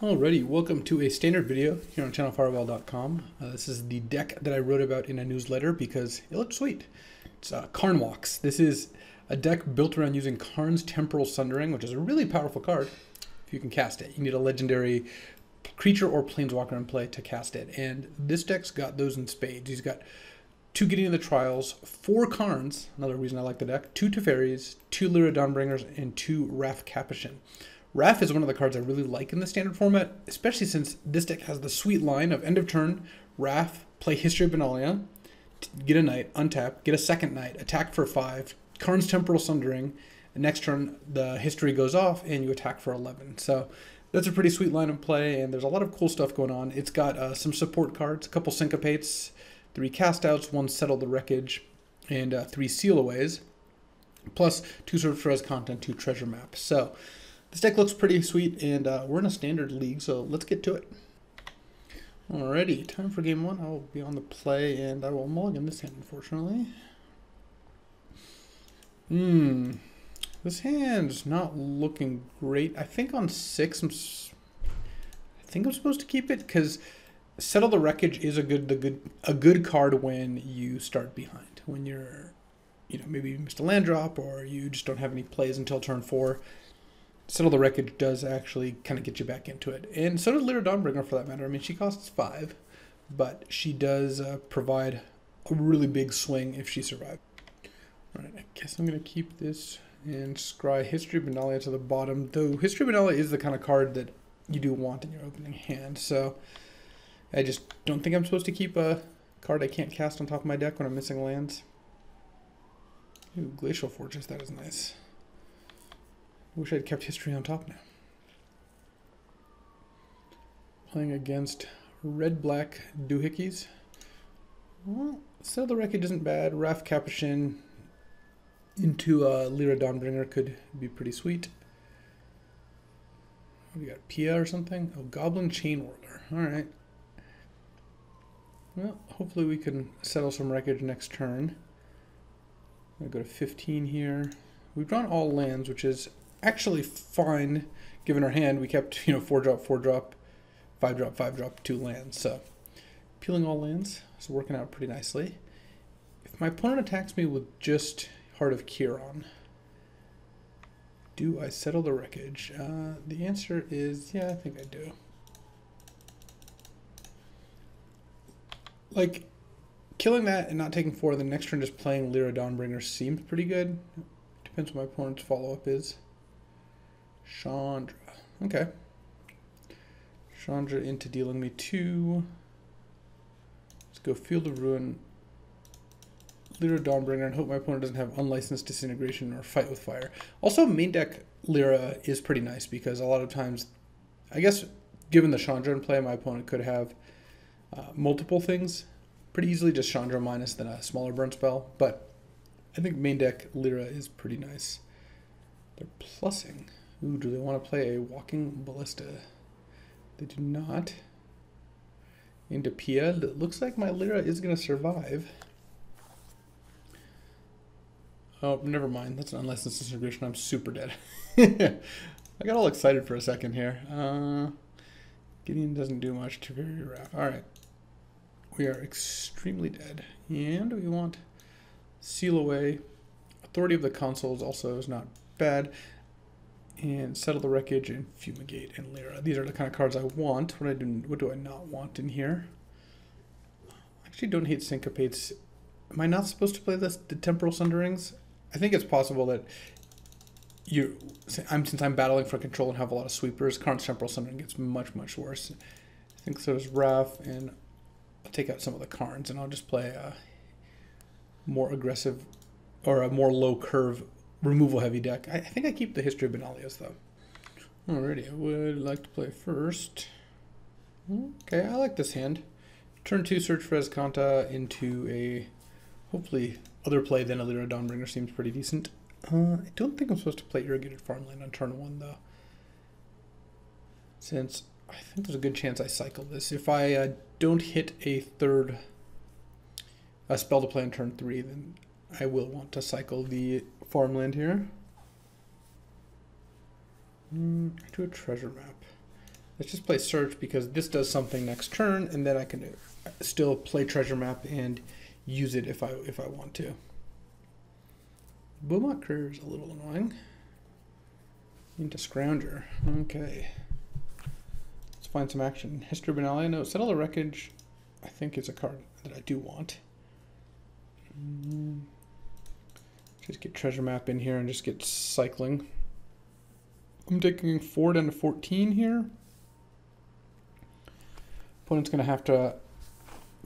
Alrighty, welcome to a standard video here on channelfireball.com. Uh, this is the deck that I wrote about in a newsletter because it looks sweet. It's uh, Karn-Walks. This is a deck built around using Karn's Temporal Sundering, which is a really powerful card if you can cast it. You need a legendary creature or planeswalker in play to cast it. And this deck's got those in spades. He's got two Gideon of the Trials, four Karns, another reason I like the deck, two Teferis, two Lyra Dawnbringers, and two Raff Capashen. Raff is one of the cards I really like in the standard format, especially since this deck has the sweet line of end of turn, Raff, play History of Benalia, get a knight, untap, get a second knight, attack for five, Karn's Temporal Sundering, next turn the history goes off and you attack for 11. So that's a pretty sweet line of play, and there's a lot of cool stuff going on. It's got uh, some support cards, a couple syncopates, three castouts, one settle the wreckage, and uh, three seal aways, plus two search for Azcanta, two treasure maps. So this deck looks pretty sweet, and uh, we're in a standard league, so let's get to it. Alrighty, time for game one. I will be on the play, and I will mulligan this hand, unfortunately. Hmm. This hand's not looking great. I think on six, I'm, I think I'm supposed to keep it, because Settle the Wreckage is a good, the good, a good card when you start behind. When you're, you know, maybe you missed a land drop, or you just don't have any plays until turn four Settle the Wreckage does actually kind of get you back into it. And so does Lyra Dawnbringer for that matter. I mean, she costs five, but she does uh, provide a really big swing if she survives. All right, I guess I'm going to keep this and scry History Benalia to the bottom, though History Benalia is the kind of card that you do want in your opening hand, so I just don't think I'm supposed to keep a card I can't cast on top of my deck when I'm missing lands. Ooh, Glacial Fortress, that is nice. Wish I'd kept history on top now. Playing against red black doohickeys. Well, Settle the Wreckage isn't bad. Raff Capashen into uh, Lyra Dawnbringer could be pretty sweet. We got Pia or something? Oh, Goblin Chain Whirler. Alright. Well, hopefully we can settle some wreckage next turn. To go to 15 here. We've drawn all lands, which is actually fine given our hand. We kept, you know, four drop, four drop, five drop, five drop, two lands. So peeling all lands is working out pretty nicely. If my opponent attacks me with just Heart of Kiran, do I settle the wreckage? Uh, the answer is yeah, I think I do. Like, killing that and not taking four, the next turn just playing Lyra Dawnbringer seems pretty good. Depends what my opponent's follow-up is. Chandra. Okay. Chandra into dealing me two. Let's go Field of Ruin. Lyra Dawnbringer and hope my opponent doesn't have unlicensed disintegration or fight with fire. Also, main deck Lyra is pretty nice because a lot of times, I guess, given the Chandra in play, my opponent could have uh, multiple things pretty easily, just Chandra minus than a smaller burn spell. But I think main deck Lyra is pretty nice. They're plussing. Ooh, do they want to play a walking ballista? They do not. Into Pia. It looks like my Lyra is going to survive. Oh, never mind. That's an unlicensed disintegration. I'm super dead. I got all excited for a second here. Uh, Gideon doesn't do much to very rough. All right. We are extremely dead. And we want Seal Away. Authority of the Consuls also is not bad and settle the wreckage and fumigate and Lyra. These are the kind of cards I want. What I do, what do I not want in here? I actually don't hate syncopates. Am I not supposed to play this the temporal sunderings? I think it's possible that you, I'm since I'm battling for control and have a lot of sweepers. Karn's temporal sundering gets much much worse. I think so is Raff, and I'll take out some of the Karns and I'll just play a more aggressive or a more low curve removal heavy deck. I, think I keep the history of Benalias though. Alrighty, I would like to play first. Okay, I like this hand. Turn two, search for Azcanta into a hopefully other play than a Lyra Dawnbringer seems pretty decent. Uh, I don't think I'm supposed to play irrigated farmland on turn one though. Since I think there's a good chance I cycle this. If I uh, don't hit a third a spell to play on turn three, then I will want to cycle the farmland here. Mm, do a treasure map. let's just play search because this does something next turn, and then I can still play treasure map and use it if I if I want to. Bomat Courier is a little annoying. Into Scrounger. Okay. Let's find some action. History Benalia. No, Settle the Wreckage, I think is a card that I do want. Mm. Just get treasure map in here and just get cycling. I'm taking 4 down to 14 here. Opponent's going to have to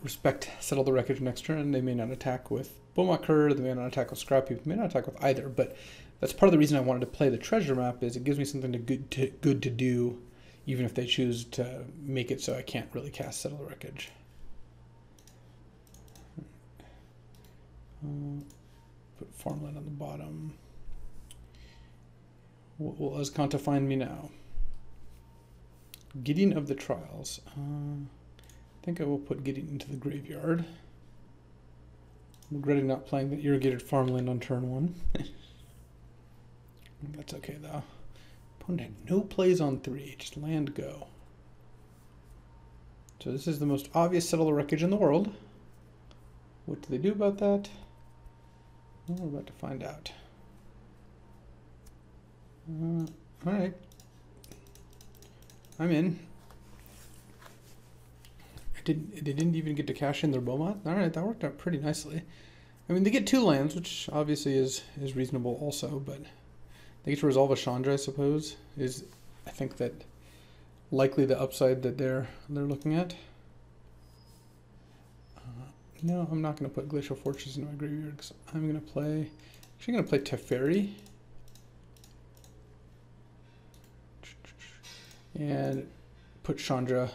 respect settle the wreckage next turn. They may not attack with Courier, they may not attack with Scrap Heap, may not attack with either, but that's part of the reason I wanted to play the treasure map is it gives me something to good to, good to do even if they choose to make it so I can't really cast settle the wreckage. Uh, put farmland on the bottom. Will Azcanta find me now? Gideon of the Trials. Uh, I think I will put Gideon into the graveyard. Regretting not playing the irrigated farmland on turn one. That's okay though. Opponent had no plays on three, just land go. So this is the most obvious settle the wreckage in the world. What do they do about that? Well, we're about to find out. Uh, all right. I'm in didn't they didn't even get to cash in their Bomat. All right, that worked out pretty nicely. I mean, they get two lands, which obviously is is reasonable also, but they get to resolve a Chandra, I suppose, is I think that likely the upside that they're they're looking at. No, I'm not going to put Glacial Fortress in my graveyard because I'm going to play. Actually, I'm going to play Teferi. And put Chandra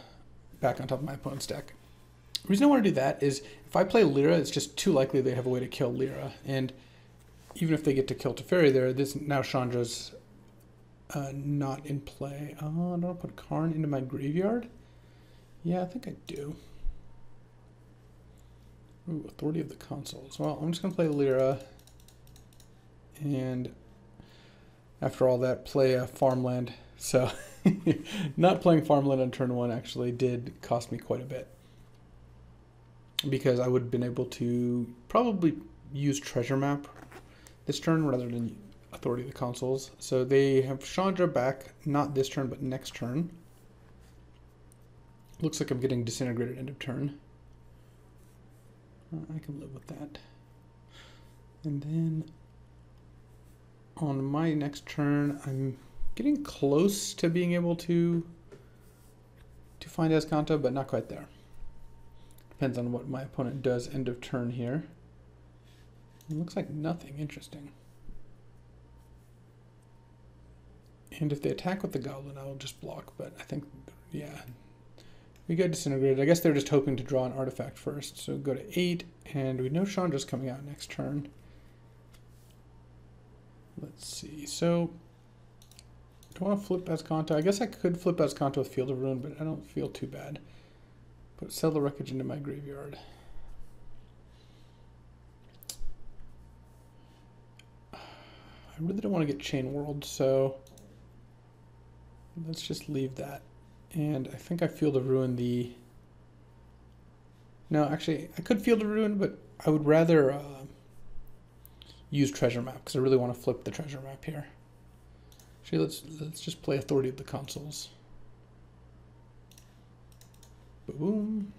back on top of my opponent's deck. The reason I want to do that is if I play Lyra, it's just too likely they have a way to kill Lyra. And even if they get to kill Teferi there, this now Chandra's uh, not in play. Oh, I do I put Karn into my graveyard? Yeah, I think I do. Ooh, Authority of the Consuls. Well, I'm just going to play Lyra. And after all that, play a farmland. So not playing farmland on turn one actually did cost me quite a bit. Because I would have been able to probably use treasure map this turn rather than authority of the consuls. So they have Chandra back, not this turn, but next turn. Looks like I'm getting disintegrated end of turn. Uh, I can live with that. And then on my next turn, I'm getting close to being able to to find Azcanta, but not quite there. Depends on what my opponent does end of turn here. It looks like nothing interesting. And if they attack with the goblin, I will just block, but I think, yeah. We get disintegrated. I guess they're just hoping to draw an artifact first. So go to 8, and we know Chandra's coming out next turn. Let's see. So do I want to flip Azcanta? I guess I could flip Azcanta with Field of Ruin, but I don't feel too bad. Put settle the wreckage into my graveyard. I really don't want to get Chain Whirler, so let's just leave that. And I think I Field of Ruin the... No, actually, I could Field of Ruin, but I would rather uh, use Treasure Map, because I really want to flip the Treasure Map here. Actually, let's let's just play Authority of the Consuls. Boom.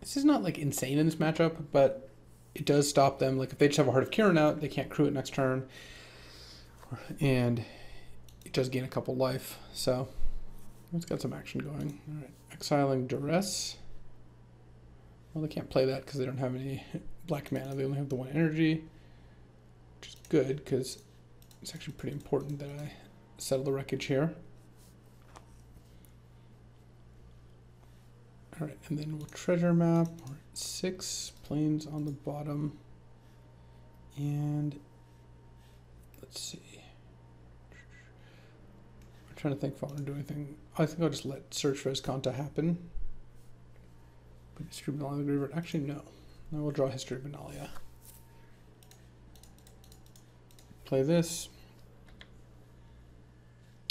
This is not like insane in this matchup, but it does stop them. Like if they just have a Heart of Kiran out, they can't crew it next turn. And it does gain a couple life. So it's got some action going. All right. Exiling Duress. Well, they can't play that because they don't have any black mana. They only have the one energy which is good because it's actually pretty important that I settle the wreckage here. All right, and then we'll treasure map. Six plains on the bottom. And let's see. Trying to think if I want to do anything. I think I'll just let search for Azcanta happen. Put history Benalia Actually, no. I will draw history of Benalia. play this.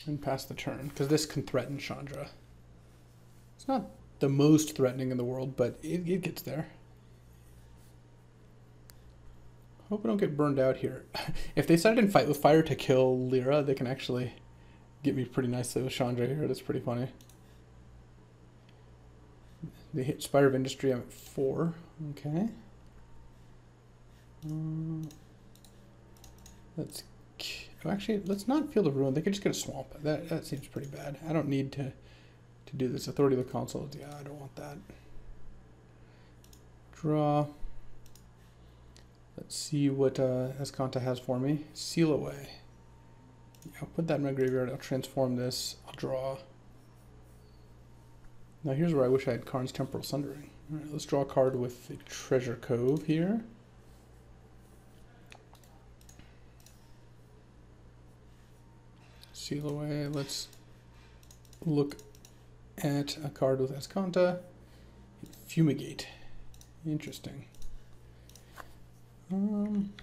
and pass the turn because this can threaten Chandra. It's not the most threatening in the world, but it, it gets there. Hope I don't get burned out here. if they start in fight with fire to kill Lyra, they can actually get me pretty nicely with Chandra here. That's pretty funny. They hit Spire of Industry. I'm at four. Okay. Um, let's actually let's not Field of Ruin. They could just get a swamp. That that seems pretty bad. I don't need to to do this. Authority of the Consul. Yeah, I don't want that. Draw. Let's see what uh, Azcanta has for me. Seal away. I'll put that in my graveyard. I'll transform this. I'll draw. Now here's where I wish I had Karn's Temporal Sundering. All right, let's draw a card with the Treasure Cove here. Seal away. Let's look at a card with Azcanta. Fumigate. Interesting. Um,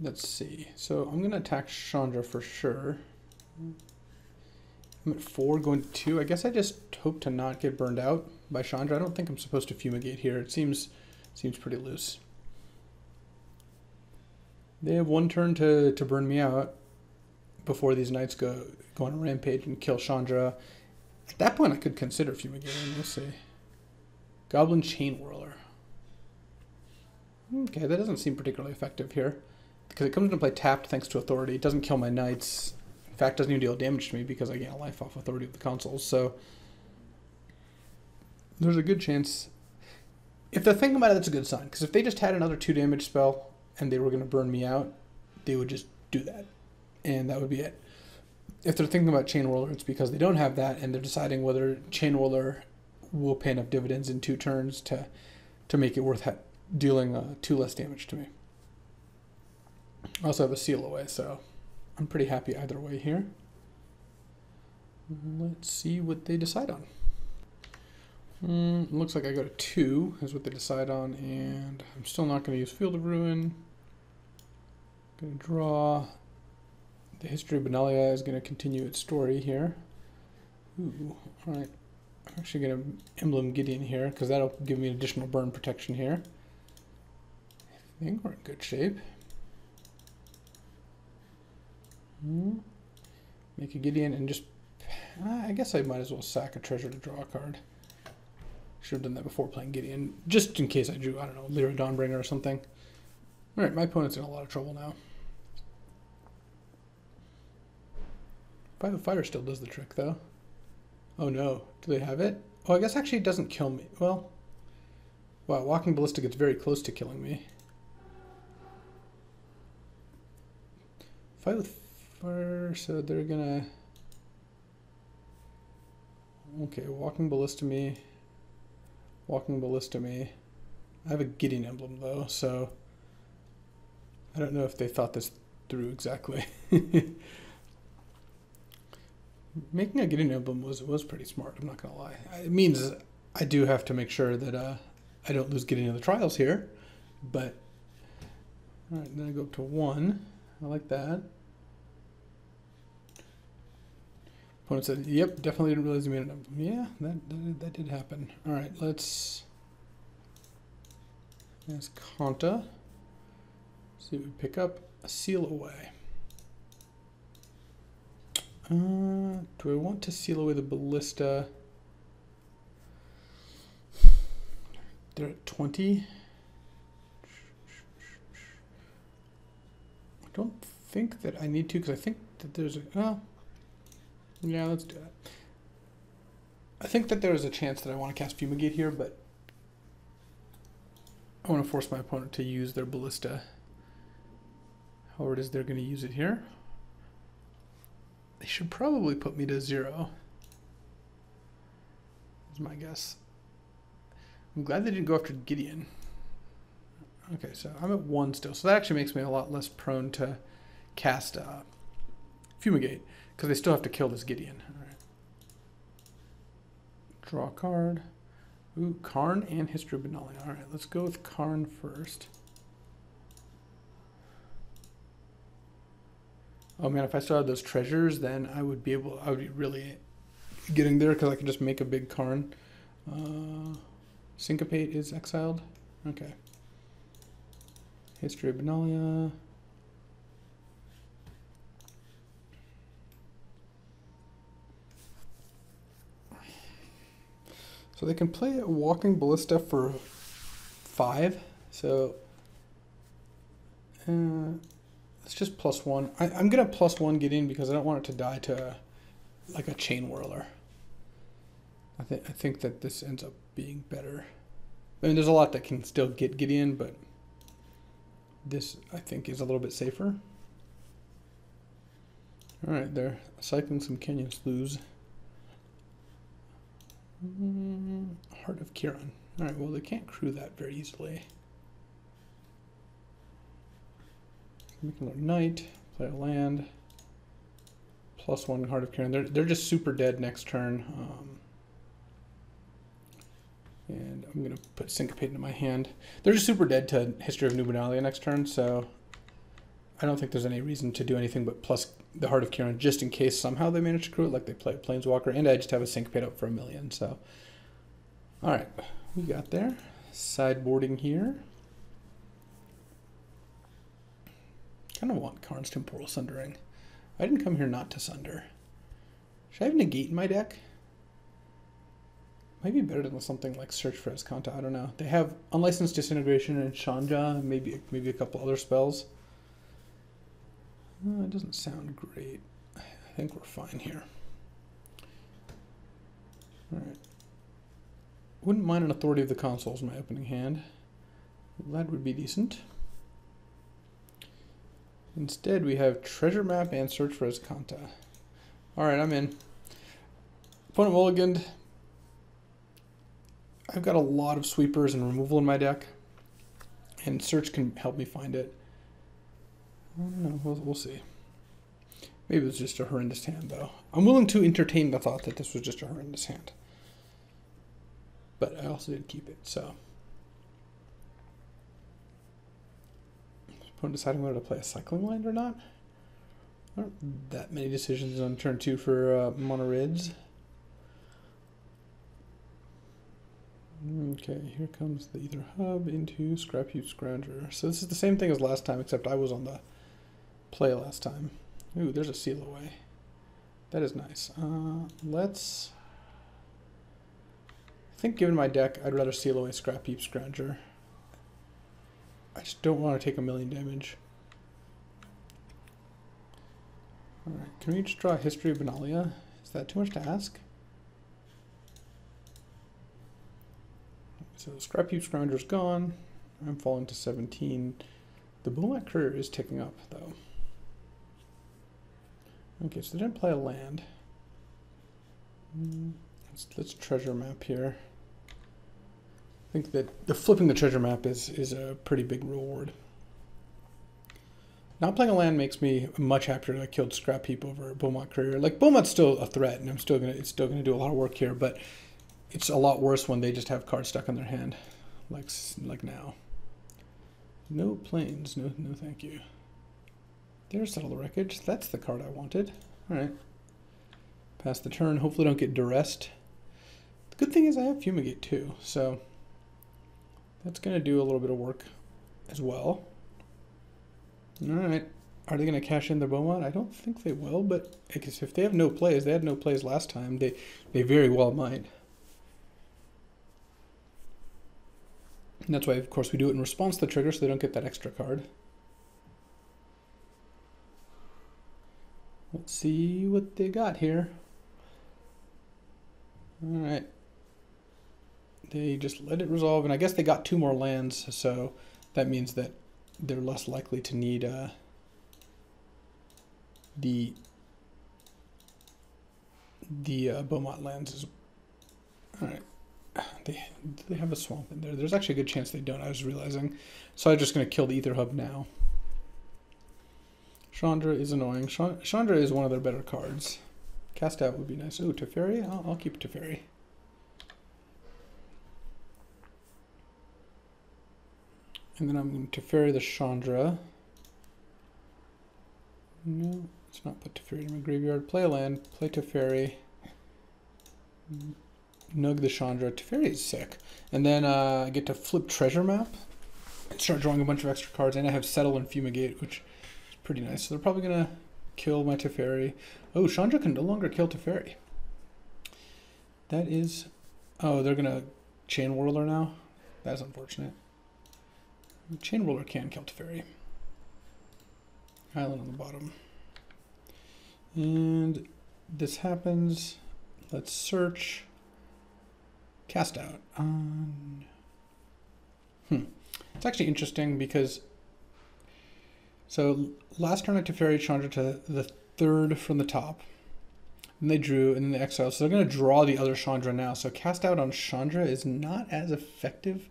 let's see. So I'm going to attack Chandra for sure. I'm at four, going to two. I guess I just hope to not get burned out by Chandra. I don't think I'm supposed to fumigate here. It seems seems pretty loose. They have one turn to, to burn me out before these knights go, go on a rampage and kill Chandra. At that point, I could consider fumigating. We'll see. Goblin Chain Whirler. Okay, that doesn't seem particularly effective here. Because it comes into play tapped thanks to authority. It doesn't kill my knights. In fact, doesn't even deal damage to me because I gain a life off authority of the Consuls. So there's a good chance. If they're thinking about it, that's a good sign. Because if they just had another two damage spell and they were going to burn me out, they would just do that. And that would be it. If they're thinking about Chain Whirler, it's because they don't have that and they're deciding whether Chain Whirler will pay enough dividends in two turns to to make it worth dealing uh, two less damage to me. I also have a seal away, so I'm pretty happy either way here. Let's see what they decide on. Mm, looks like I go to two is what they decide on, and I'm still not going to use Field of Ruin. Going to draw. The history of Benalia is going to continue its story here. Ooh, all right. I'm actually going to emblem Gideon here because that'll give me additional burn protection here. I think we're in good shape. Hmm. Make a Gideon and just... I guess I might as well sack a treasure to draw a card. Should have done that before playing Gideon, just in case I drew, I don't know, Lyra Dawnbringer or something. Alright, my opponent's in a lot of trouble now. Of Fire still does the trick, though. Oh no, do they have it? Oh, I guess actually it doesn't kill me. Well, wow, Walking Ballista gets very close to killing me. Fight fire, so they're gonna... Okay, Walking Ballista me. Walking Ballista me. I have a Gideon emblem though, so... I don't know if they thought this through exactly. making a Gideon emblem was was pretty smart. I'm not gonna lie. It means I do have to make sure that uh, I don't lose Gideon in the trials here, but all right. Then I go up to one. I like that. Opponent said, "Yep, definitely didn't realize you made emblem." Yeah, that, that that did happen. All right, let's. There's Azcanta. See what we pick up. A seal away. Uh, do I want to seal away the ballista? They're at 20. I don't think that I need to because I think that there's a. yeah, let's do it. I think that there is a chance that I want to cast Fumigate here, but I want to force my opponent to use their ballista. However, it is they're going to use it here. They should probably put me to zero. Is my guess. I'm glad they didn't go after Gideon. Okay, so I'm at one still. So that actually makes me a lot less prone to cast uh, Fumigate, because they still have to kill this Gideon. Right. Draw a card. Ooh, Karn and History of Benalia. All right, let's go with Karn first. Oh man, if I still had those treasures, then I would be able. I would be really getting there because I could just make a big Karn. Uh, Syncopate is exiled. Okay. History of Benalia. So they can play a Walking Ballista for five. So uh, it's just plus one. I, am gonna plus one Gideon because I don't want it to die to like a chain whirler. I think I think that this ends up being better. I mean, there's a lot that can still get Gideon, but this I think is a little bit safer. All right, they're cycling some Canyon Sloughs. Mm, Heart of Kiran. All right, well, they can't crew that very easily. Make a knight, play a land, plus one Heart of Kiran. They're, they're just super dead next turn. Um, and I'm going to put Syncopate into my hand. They're just super dead to History of New next turn, so I don't think there's any reason to do anything but plus the Heart of Kiran just in case somehow they manage to crew it like they play Planeswalker. And I just have a Syncopate up for a million, so. Alright, we got there. Sideboarding here. kind of want Karn's Temporal Sundering. I didn't come here not to Sunder. Should I have Negate in my deck? Might be better than something like Search for Azcanta. I don't know. They have Unlicensed Disintegration and Chandra, maybe maybe a couple other spells. Uh, it doesn't sound great. I think we're fine here. All right. Wouldn't mind an Authority of the Consuls in my opening hand. That would be decent. Instead, we have Treasure Map and Search for Azcanta. All right, I'm in. Opponent mulliganed. I've got a lot of sweepers and removal in my deck, and Search can help me find it. I don't know. We'll, we'll see. Maybe it was just a horrendous hand, though. I'm willing to entertain the thought that this was just a horrendous hand. But I also did keep it, so. Opponent deciding whether to play a cycling land or not. Aren't that many decisions on turn two for uh, Mono Reds. Okay, here comes the Aether Hub into Scrap Heap Scrounger. So this is the same thing as last time, except I was on the play last time. Ooh, there's a seal away. That is nice. Uh, let's... I think given my deck, I'd rather seal away Scrap Heap Scrounger. I just don't want to take a million damage. Alright, can we just draw History of Benalia? Is that too much to ask? So Scrap Heap Scrounger's gone. I'm falling to 17. The Bomat Courier is ticking up, though. Okay, so they didn't play a land. Hmm, let's, let's treasure map here I think that the flipping the treasure map is is a pretty big reward. Not playing a land makes me much happier that I killed Scrap Heap over Bomat Courier. Like Bomat's still a threat, and I'm still gonna it's still gonna do a lot of work here, but it's a lot worse when they just have cards stuck in their hand, like like now. No plains, no no thank you. There's settle the wreckage. That's the card I wanted. All right. Pass the turn. Hopefully, don't get duressed. The good thing is I have fumigate too, so that's going to do a little bit of work as well. All right. Are they going to cash in their Bomat? I don't think they will, but I guess if they have no plays, they had no plays last time, they, they very well might. And that's why, of course, we do it in response to the trigger so they don't get that extra card. Let's see what they got here. All right they just let it resolve, and I guess they got two more lands, so that means that they're less likely to need uh, the the uh, Bomat lands. All right, they they have a swamp in there. There's actually a good chance they don't. I was realizing, so I'm just gonna kill the Aether Hub now. Chandra is annoying. Chandra is one of their better cards. Cast out would be nice. Ooh, Teferi? I'll, I'll keep Teferi. And then I'm going to ferry the Chandra. No, Let's not put Teferi in my graveyard. Play a land, play Teferi. Nug the Chandra. Teferi is sick. And then uh, I get to flip Treasure Map and start drawing a bunch of extra cards. And I have Settle and Fumigate, which pretty nice. So they're probably going to kill my Teferi. Oh, Chandra can no longer kill Teferi. That is... Oh, they're going to Chain Whirler now? That's unfortunate. Chain Whirler can kill Teferi. Island on the bottom. And this happens. Let's search. Cast out on. Hmm. It's actually interesting because. So last turn I Teferi Chandra to the third from the top. And they drew, and then they exiled. So they're going to draw the other Chandra now. So cast out on Chandra is not as effective.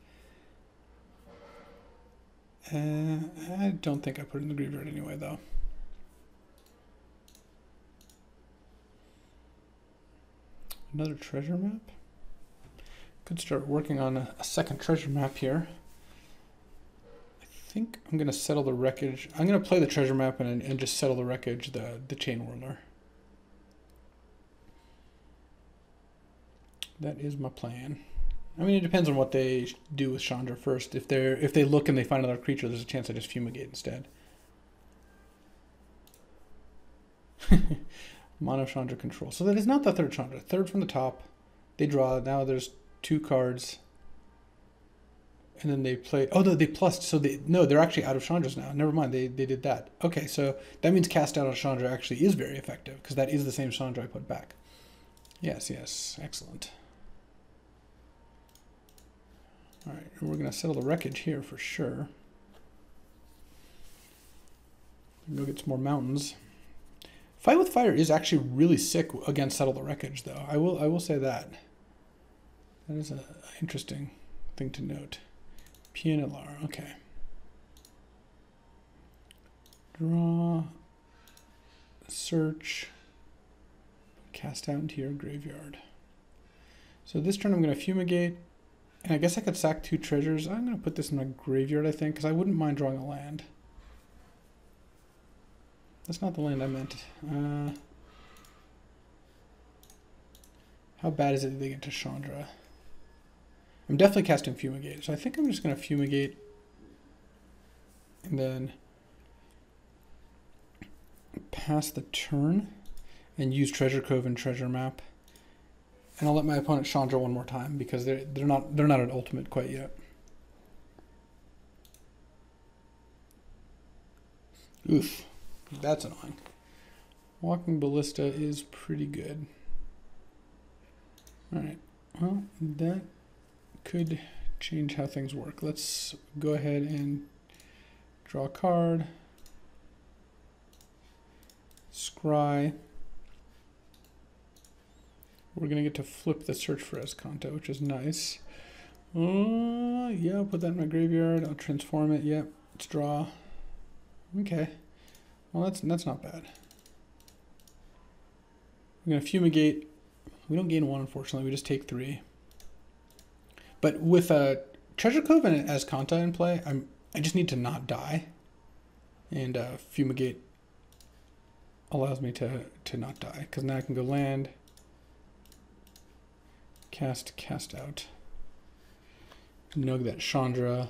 Uh, I don't think I put in the graveyard anyway, though. Another treasure map. Could start working on a, a second treasure map here. I think I'm going to settle the wreckage. I'm going to play the treasure map and, and just settle the wreckage, the, the chain whirler. That is my plan. I mean, it depends on what they do with Chandra first. If they're if they look and they find another creature, there's a chance I just fumigate instead. Mono Chandra control. So that is not the third Chandra. Third from the top. They draw. Now there's two cards. And then they play. Oh, no, they plus. So they no, they're actually out of Chandras now. Never mind. They they did that. Okay, so that means cast out on Chandra actually is very effective because that is the same Chandra I put back. Yes, yes, excellent. All right, we're going to settle the wreckage here for sure. Go get some more mountains. Fight with Fire is actually really sick against Settle the Wreckage, though. I will I will say that. That is an interesting thing to note. Pia Nalaar, okay. Draw, search, cast out into your graveyard. So this turn I'm going to fumigate, and I guess I could sack two treasures. I'm going to put this in my graveyard, I think, because I wouldn't mind drawing a land. That's not the land I meant. Uh, how bad is it that they get to Chandra? I'm definitely casting Fumigate, so I think I'm just going to Fumigate and then pass the turn and use Treasure Cove and Treasure Map. And I'll let my opponent Chandra one more time because they're they're not they're not at ultimate quite yet. Oof, that's annoying. Walking Ballista is pretty good. Alright, well, that could change how things work. Let's go ahead and draw a card. Scry. We're going to get to flip the search for Azcanta, which is nice. Uh, yeah, I'll put that in my graveyard. I'll transform it. Yep, let's draw. Okay. Well, that's, that's not bad. I'm to fumigate. We don't gain one, unfortunately. We just take three. But with a Treasure Cove and Azcanta in play, I'm I just need to not die. And uh, Fumigate allows me to, to not die. Because now I can go land, cast, cast out. Nug that Chandra.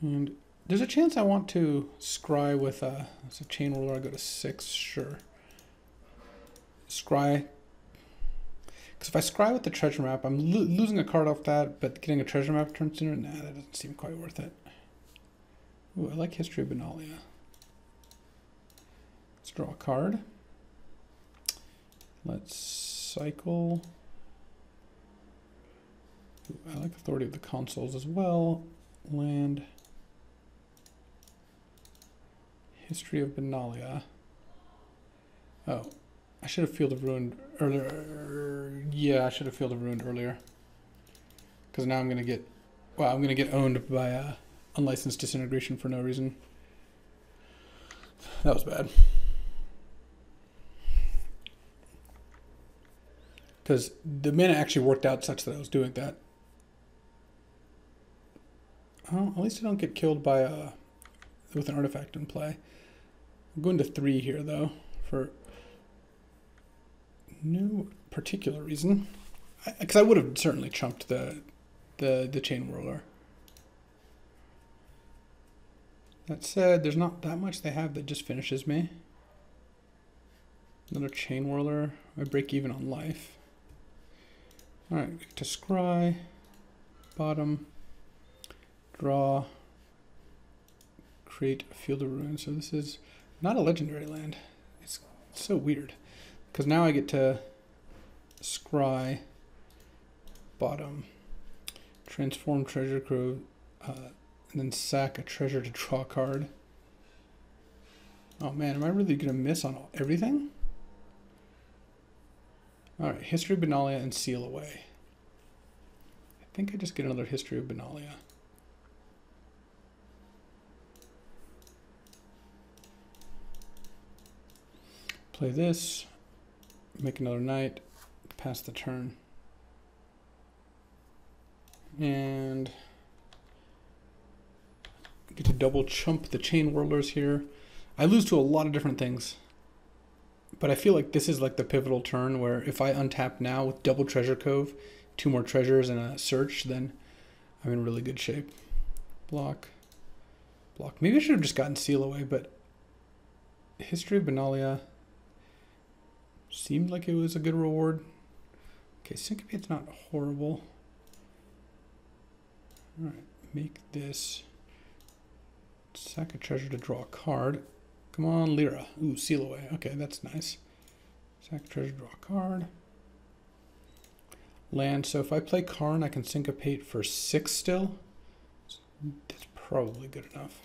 And there's a chance I want to scry with a, a chain whirler. I go to six, sure. Scry. Because if I scry with the treasure map, I'm lo losing a card off that, but getting a treasure map turn sooner, nah, that doesn't seem quite worth it. Ooh, I like History of Benalia. Let's draw a card. Let's cycle. Ooh, I like Authority of the Consuls as well. Land. History of Benalia. Oh, I should have Field of Ruin earlier. Yeah, I should have Field of Ruin earlier. Because now I'm going to get, well, I'm going to get owned by uh, unlicensed disintegration for no reason. That was bad. Because the mana actually worked out such that I was doing that. Oh, at least I don't get killed by a with an artifact in play. I'm going to three here though for no particular reason, because I, I would have certainly chumped the the the chain whirler. That said, there's not that much they have that just finishes me. Another chain whirler. I break even on life. Alright, to scry, bottom, draw, create field of ruin. So this is not a legendary land. It's so weird. Because now I get to scry, bottom, transform treasure trove, uh, and then sack a treasure to draw a card. Oh man, am I really going to miss on everything? Alright, History of Benalia and Seal Away. I think I just get another History of Benalia. Play this, make another knight, pass the turn. And get to double chump the chain whirlers here. I lose to a lot of different things. But I feel like this is like the pivotal turn where if I untap now with double treasure cove, two more treasures and a search, then I'm in really good shape. Block. Block. Maybe I should have just gotten seal away, but History of Benalia seemed like it was a good reward. Okay, Syncopate's not horrible. Alright, make this sack a treasure to draw a card. Come on, Lyra. Ooh, seal away. Okay, that's nice. Sack treasure, draw a card. Land. So if I play Karn, I can syncopate for six still. That's probably good enough.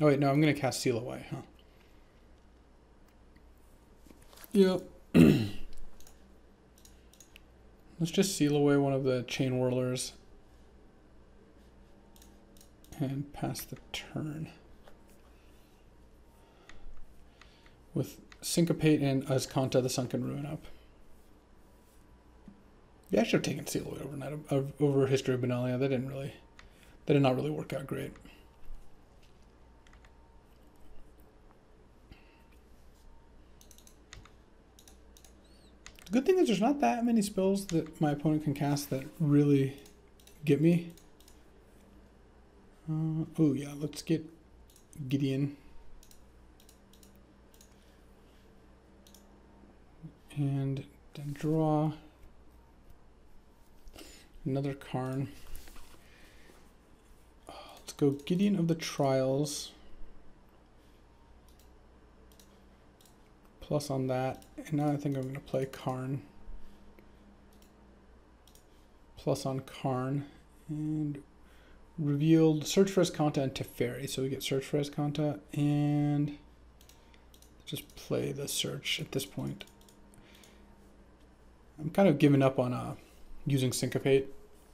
Oh wait, no, I'm gonna cast seal away, huh? Yep. Let's just seal away one of the chain whirlers and pass the turn. with Syncopate and Azcanta the Sunken Ruin up. Yeah, I should have taken Seal Away overnight over History of Benalia. That didn't really, that did not really work out great. The good thing is there's not that many spells that my opponent can cast that really get me. Uh, oh yeah, let's get Gideon. and then draw another Karn. Let's go Gideon of the Trials. Plus on that. And now I think I'm going to play Karn. Plus on Karn. And revealed search for Azcanta and Teferi. So we get search for Azcanta and just play the search at this point. I'm kind of giving up on uh, using syncopate.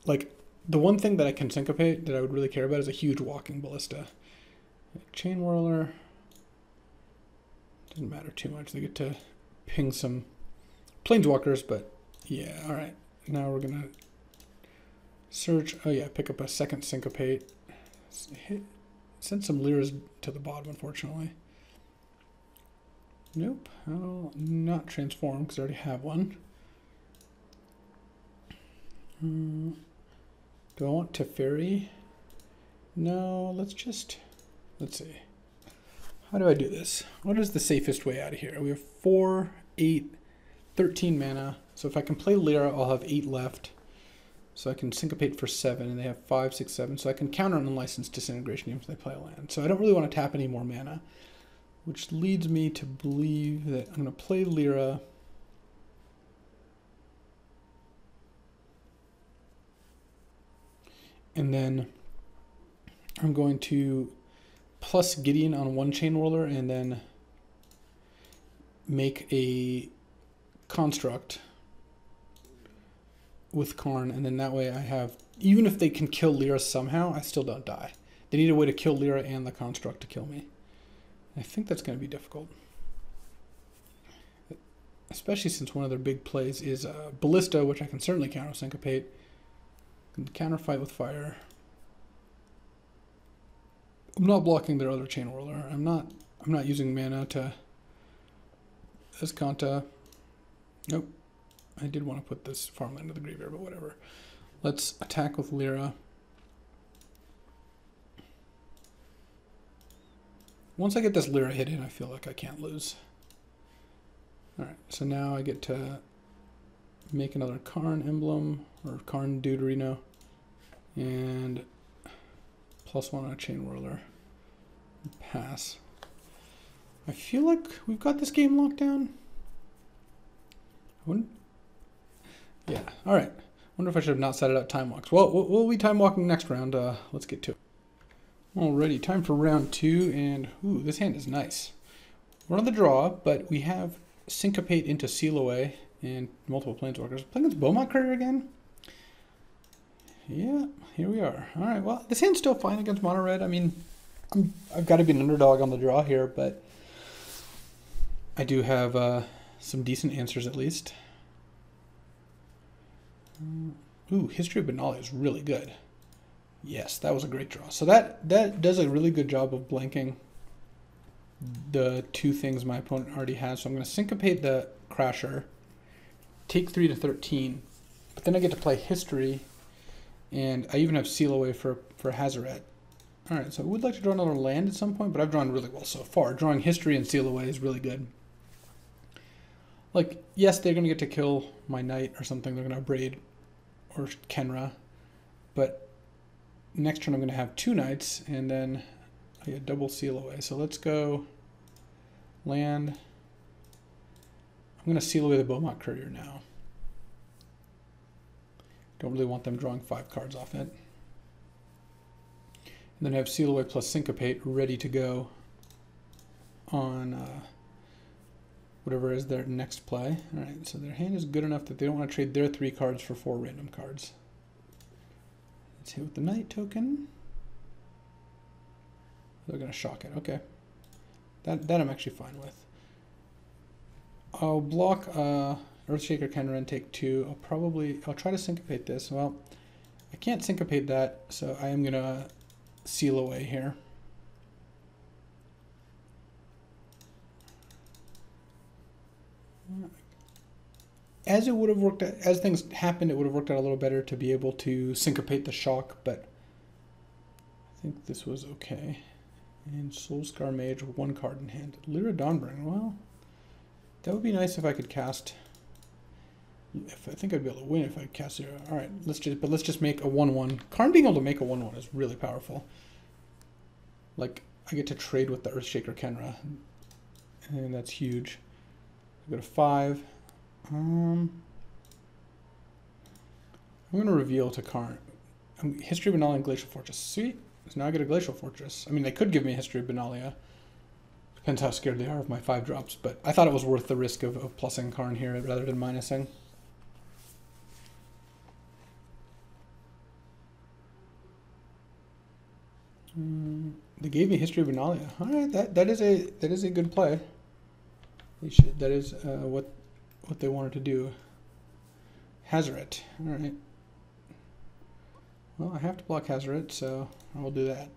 Like the one thing that I can syncopate that I would really care about is a huge walking ballista. Chain whirler doesn't matter too much. They get to ping some planeswalkers, but yeah, all right. Now we're gonna search. Oh yeah, pick up a second syncopate. Hit, send some lyras to the bottom, unfortunately. Nope, I'll not transform because I already have one. Hmm. Do I want Teferi? No, let's just, let's see. How do I do this? What is the safest way out of here? We have 4, 8, 13 mana. So if I can play Lyra, I'll have 8 left. So I can syncopate for 7, and they have 5, 6, 7. So I can counter an unlicensed disintegration even if they play a land. So I don't really want to tap any more mana. Which leads me to believe that I'm going to play Lyra. And then I'm going to plus Gideon on one chain whirler and then make a construct with Karn, and then that way I have, even if they can kill Lyra somehow, I still don't die. They need a way to kill Lyra and the construct to kill me. I think that's going to be difficult. Especially since one of their big plays is uh, Ballista, which I can certainly counter syncopate. Counter fight with fire. I'm not blocking their other chain whirler. I'm not I'm not using mana to Azcanta. Nope. I did want to put this farmland to the graveyard, but whatever. Let's attack with Lyra. Once I get this Lyra hit in, I feel like I can't lose. Alright, so now I get to make another Karn emblem, or Karn Deuterino, and plus one on a Chain Whirler. Pass. I feel like we've got this game locked down. Wouldn't... Yeah, alright. Wonder if I should have not set it up time walks. Well, we'll be time walking next round. Uh, let's get to it. Alrighty, time for round two, and ooh, this hand is nice. We're on the draw, but we have Syncopate into Seal Away and multiple Planeswalkers. Playing against Bomat Courier again? Yeah, here we are. Alright, well, this hand's still fine against Mono Red. I mean, i have got to be an underdog on the draw here, but I do have uh, some decent answers at least. Ooh, History of Benalia is really good. Yes, that was a great draw. So that that does a really good job of blanking the two things my opponent already has. So I'm going to syncopate the Crasher, take 3 to 13, but then I get to play History, and I even have Seal Away for, for Hazoret. Alright, so I would like to draw another land at some point, but I've drawn really well so far. Drawing History and Seal Away is really good. Like, yes, they're going to get to kill my knight or something. They're going to braid or Khenra. but next turn I'm going to have two knights, and then I get double seal away. So let's go land. I'm going to seal away the Bomat Courier now. Don't really want them drawing five cards off it. And then I have Seal Away plus Syncopate ready to go on uh, whatever is their next play. All right, so their hand is good enough that they don't want to trade their three cards for four random cards. Let's hit with the knight token. They're going to shock it. Okay. That, that I'm actually fine with. I'll block uh, Earthshaker Khenra and take two. I'll probably, I'll try to syncopate this. Well, I can't syncopate that, so I am going to seal away here. as it would have worked out, as things happened, it would have worked out a little better to be able to syncopate the shock, but I think this was okay. And Soulscar Mage with one card in hand. Lyra Dawnbringer, well, that would be nice if I could cast. If I think I'd be able to win if I cast it. All right, let's just but let's just make a one-one. Karn being able to make a one-one is really powerful. Like I get to trade with the Earthshaker Khenra, and that's huge. I go to five. Um, I'm to reveal to Karn. Um, History of Benalia and Glacial Fortress. Sweet. So now I get a Glacial Fortress. I mean, they could give me a History of Benalia. Depends how scared they are of my five drops, but I thought it was worth the risk of, of plussing Karn here rather than minusing. Um, they gave me History of Benalia. All right, that that is a that is a good play. Should, that is uh, what what they wanted to do. Hazoret. Alright. Well, I have to block Hazoret, so I will do that.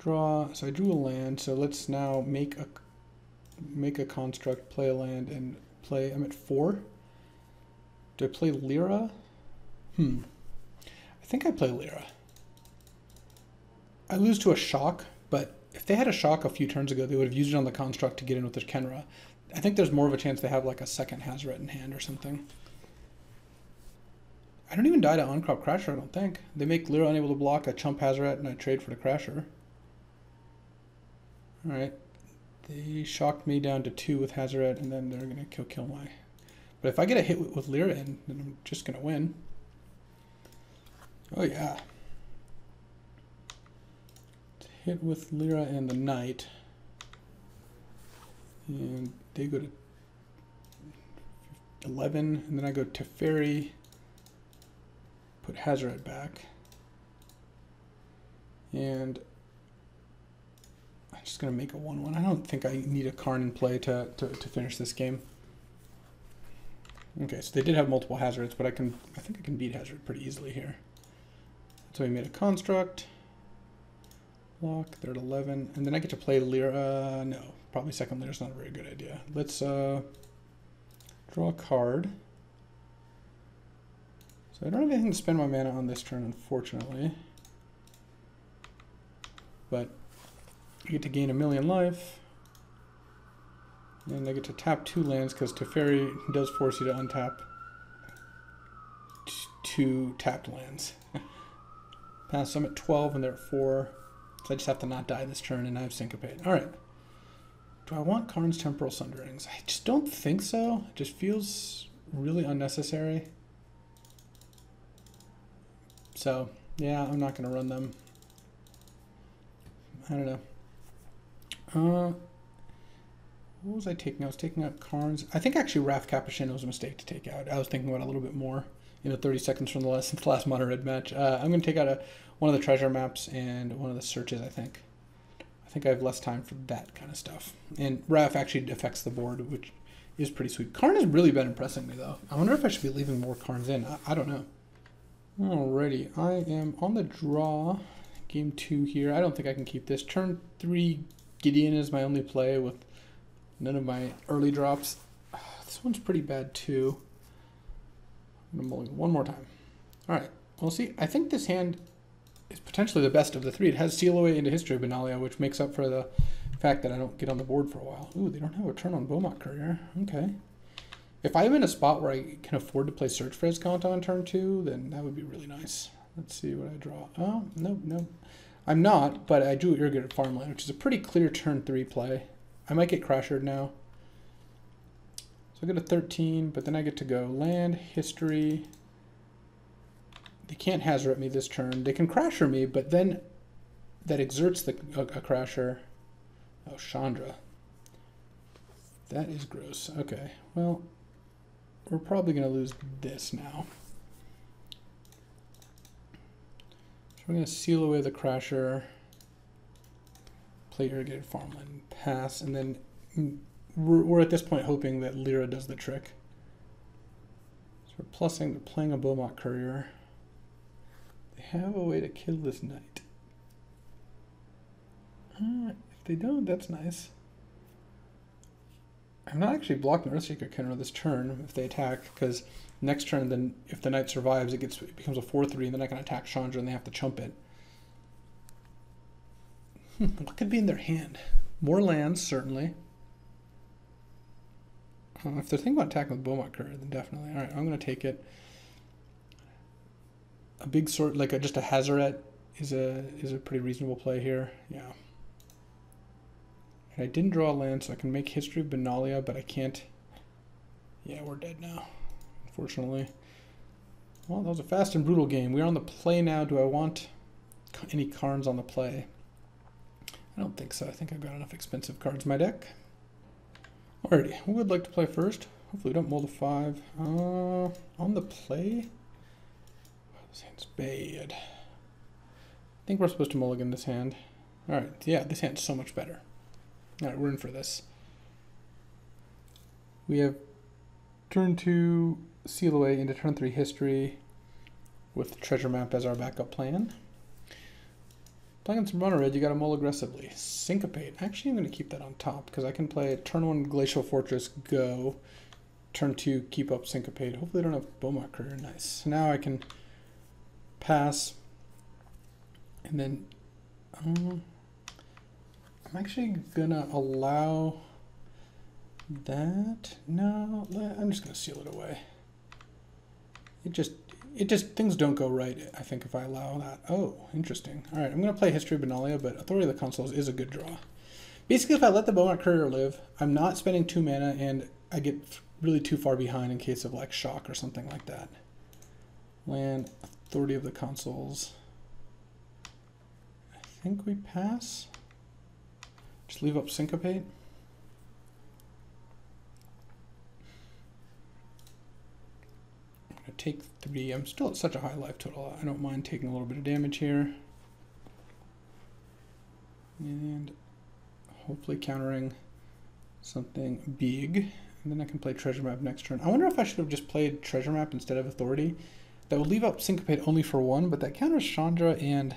Draw. So I drew a land, so let's now make a make a construct, play a land, and play. I'm at four. Do I play Lyra? Hmm. I think I play Lyra. I lose to a shock, but if they had a shock a few turns ago, they would have used it on the construct to get in with their Khenra. I think there's more of a chance they have like a second Hazoret in hand or something. I don't even die to Ahn-Crop Crasher, I don't think. They make Lyra unable to block a Chump Hazoret and I trade for the Crasher. Alright. They shocked me down to two with Hazoret and then they're going to kill, kill my... But if I get a hit with, with Lyra in, then I'm just going to win. Oh yeah. Hit with Lyra and the Knight. And they go to 11, and then I go to Teferi, put Hazoret back, and I'm just going to make a 1-1. I don't think I need a Karn in play to, to, to finish this game. Okay, so they did have multiple Hazorets, but I can I think I can beat Hazoret pretty easily here. So we made a construct. Block. They're at 11. And then I get to play Lyra. No, probably second Lyra's not a very good idea. Let's uh, draw a card. So I don't have anything to spend my mana on this turn, unfortunately. But I get to gain a million life. And I get to tap two lands because Teferi does force you to untap two tapped lands. Pass, I'm at 12 and they're at 4. So I just have to not die this turn and I have Syncopate. Alright. Do I want Karn's Temporal Sunderings? I just don't think so. It just feels really unnecessary. So, yeah, I'm not going to run them. I don't know. Uh, what was I taking? I was taking out Karns. I think actually Raff Capashen was a mistake to take out. I was thinking about a little bit more. You know, 30 seconds from the last, the last Mono Red match. Uh, I'm going to take out a, one of the treasure maps and one of the searches, I think. I think I have less time for that kind of stuff. And Wrath actually affects the board, which is pretty sweet. Karn has really been impressing me, though. I wonder if I should be leaving more Karns in. I, I don't know. Alrighty, I am on the draw. Game two here. I don't think I can keep this. Turn three, Gideon is my only play with none of my early drops. Ah, this one's pretty bad too. I'm one more time. All right, we'll see. I think this hand is potentially the best of the three. It has Seal Away into History Benalia, which makes up for the fact that I don't get on the board for a while. Ooh, they don't have a turn on Bomat Courier. Okay. If I'm in a spot where I can afford to play Search for Azcanta on turn two, then that would be really nice. Let's see what I draw. Oh, no, no. I'm not, but I drew Irrigated Farmland, which is a pretty clear turn three play. I might get Crashered now. So I get a 13, but then I get to go land, history. They can't Hazoret me this turn. They can Crasher me, but then that exerts the a, a Crasher. Oh, Chandra. That is gross. Okay, well, we're probably going to lose this now. So we're going to seal away the Crasher, play Irrigated Farmland, pass, and then we're, we're at this point hoping that Lyra does the trick. So we're plussing, playing a Bomat Courier. Have a way to kill this knight. Uh, if they don't, that's nice. I'm not actually blocking Earthshaker Khenra this turn if they attack, because next turn, then if the knight survives, it gets it becomes a 4-3, and then I can attack Chandra and they have to chump it. Hmm, what could be in their hand? More lands, certainly. Uh, if they're thinking about attacking with Courier, then definitely. All right, I'm going to take it. A big sort, like a, just a Hazoret, is a is a pretty reasonable play here. Yeah. And I didn't draw a land, so I can make History of Benalia, but I can't. Yeah, we're dead now, unfortunately. Well, that was a fast and brutal game. We're on the play now. Do I want any Karns on the play? I don't think so. I think I've got enough expensive cards in my deck. Alrighty, who would like to play first? Hopefully we don't mold a five. Uh, on the play? This hand's bad. I think we're supposed to mulligan this hand. Alright, yeah, this hand's so much better. Alright, we're in for this. We have turn two seal away into turn three history with treasure map as our backup plan. Playing some Mono Red, you got to mull aggressively. Syncopate. Actually, I'm going to keep that on top because I can play turn one Glacial Fortress, go. Turn two, keep up Syncopate. Hopefully, I don't have Bomat Courier. Nice. Now I can pass. And then um, I'm actually to allow that. No, I'm just to seal it away. It just it just things don't go right. I think if I allow that. Oh, interesting. All right, I'm gonna play History of Benalia, but Authority of the Consuls is a good draw. Basically, if I let the Bomat Courier live, I'm not spending two mana, and I get really too far behind in case of like shock or something like that. Land Authority of the Consuls. I think we pass. Just leave up Syncopate. I'm gonna take three. I'm still at such a high life total. I don't mind taking a little bit of damage here. And hopefully countering something big. And then I can play Treasure Map next turn. I wonder if I should have just played Treasure Map instead of Authority. That would leave up Syncopate only for one, but that counters Chandra and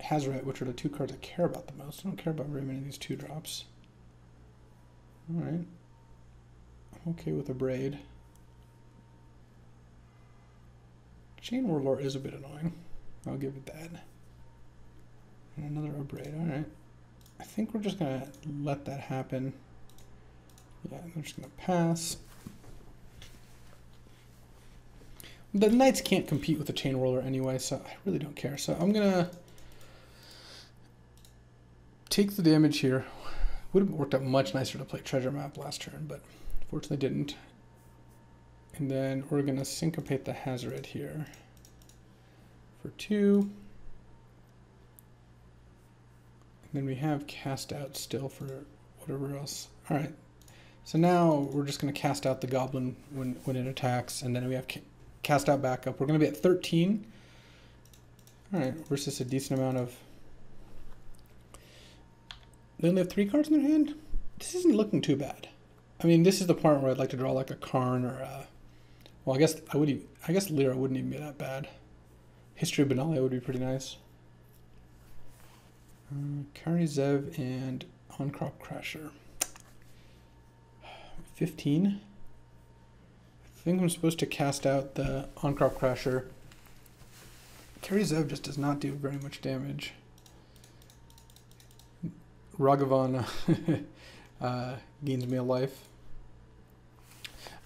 Hazoret, which are the two cards I care about the most. I don't care about very many of these two drops. All right. I'm okay with a braid. Chain Whirler is a bit annoying. I'll give it that. And another braid. All right. I think we're just going to let that happen. Yeah, I'm just going to pass. The knights can't compete with the chain whirler anyway, so I really don't care. So I'm gonna take the damage here. Would have worked out much nicer to play treasure map last turn, but fortunately didn't. And then we're gonna syncopate the Hazoret here for two. And then we have cast out still for whatever else. All right. So now we're just gonna cast out the goblin when when it attacks, and then we have cast out backup. We're going to be at 13. All right, versus a decent amount of... They only have three cards in their hand? This isn't looking too bad. I mean, this is the part where I'd like to draw like a Karn or a... Well, I guess I would. Even, I guess Lyra wouldn't even be that bad. History of Benalia would be pretty nice. Uh, Zev and Ahn-Crop Crasher. 15 think I'm supposed to cast out the Ahn-Crop Crasher. Kari Zev just does not do very much damage. Ragavan uh, gains me a life.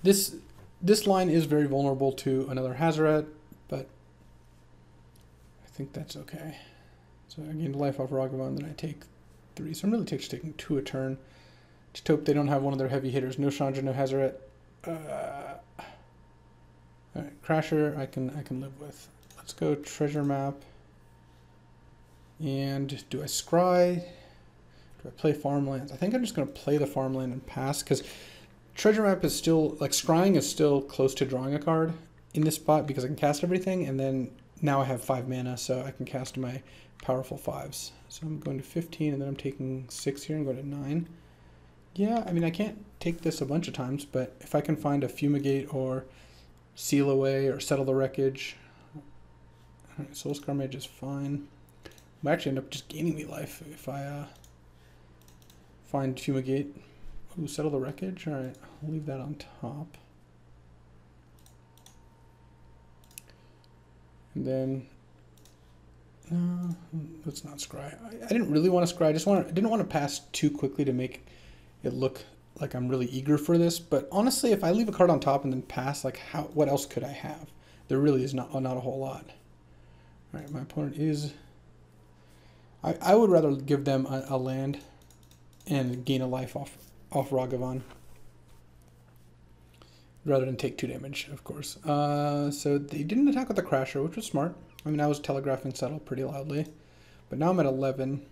This this line is very vulnerable to another Hazoret, but I think that's okay. So I gain life off Ragavan, then I take three. So I'm really just taking two a turn. Just hope they don't have one of their heavy hitters. No Chandra, no Hazoret. Uh, all right, Crasher, I can I can live with. Let's go treasure map. And do I scry? Do I play farmlands? I think I'm just going to play the farmland and pass because treasure map is still like scrying is still close to drawing a card in this spot because I can cast everything and then now I have five mana so I can cast my powerful fives. So I'm going to 15 and then I'm taking six here and go to nine. Yeah, I mean I can't take this a bunch of times, but if I can find a fumigate or seal away or settle the wreckage. Alright, Soul Scar Mage is fine. Might actually end up just gaining me life if I uh, find Fumigate. Ooh, settle the wreckage. Alright, I'll leave that on top. And then, no, let's not scry. I, I didn't really want to scry. I just want I didn't want to pass too quickly to make it look like I'm really eager for this. But honestly, if I leave a card on top and then pass, like how what else could I have? There really is not not a whole lot. All right, my opponent is. I I would rather give them a, a land, and gain a life off off Ragavan. Rather than take two damage, of course. Uh, so they didn't attack with the Crasher, which was smart. I mean, I was telegraphing settle pretty loudly. But now I'm at 11.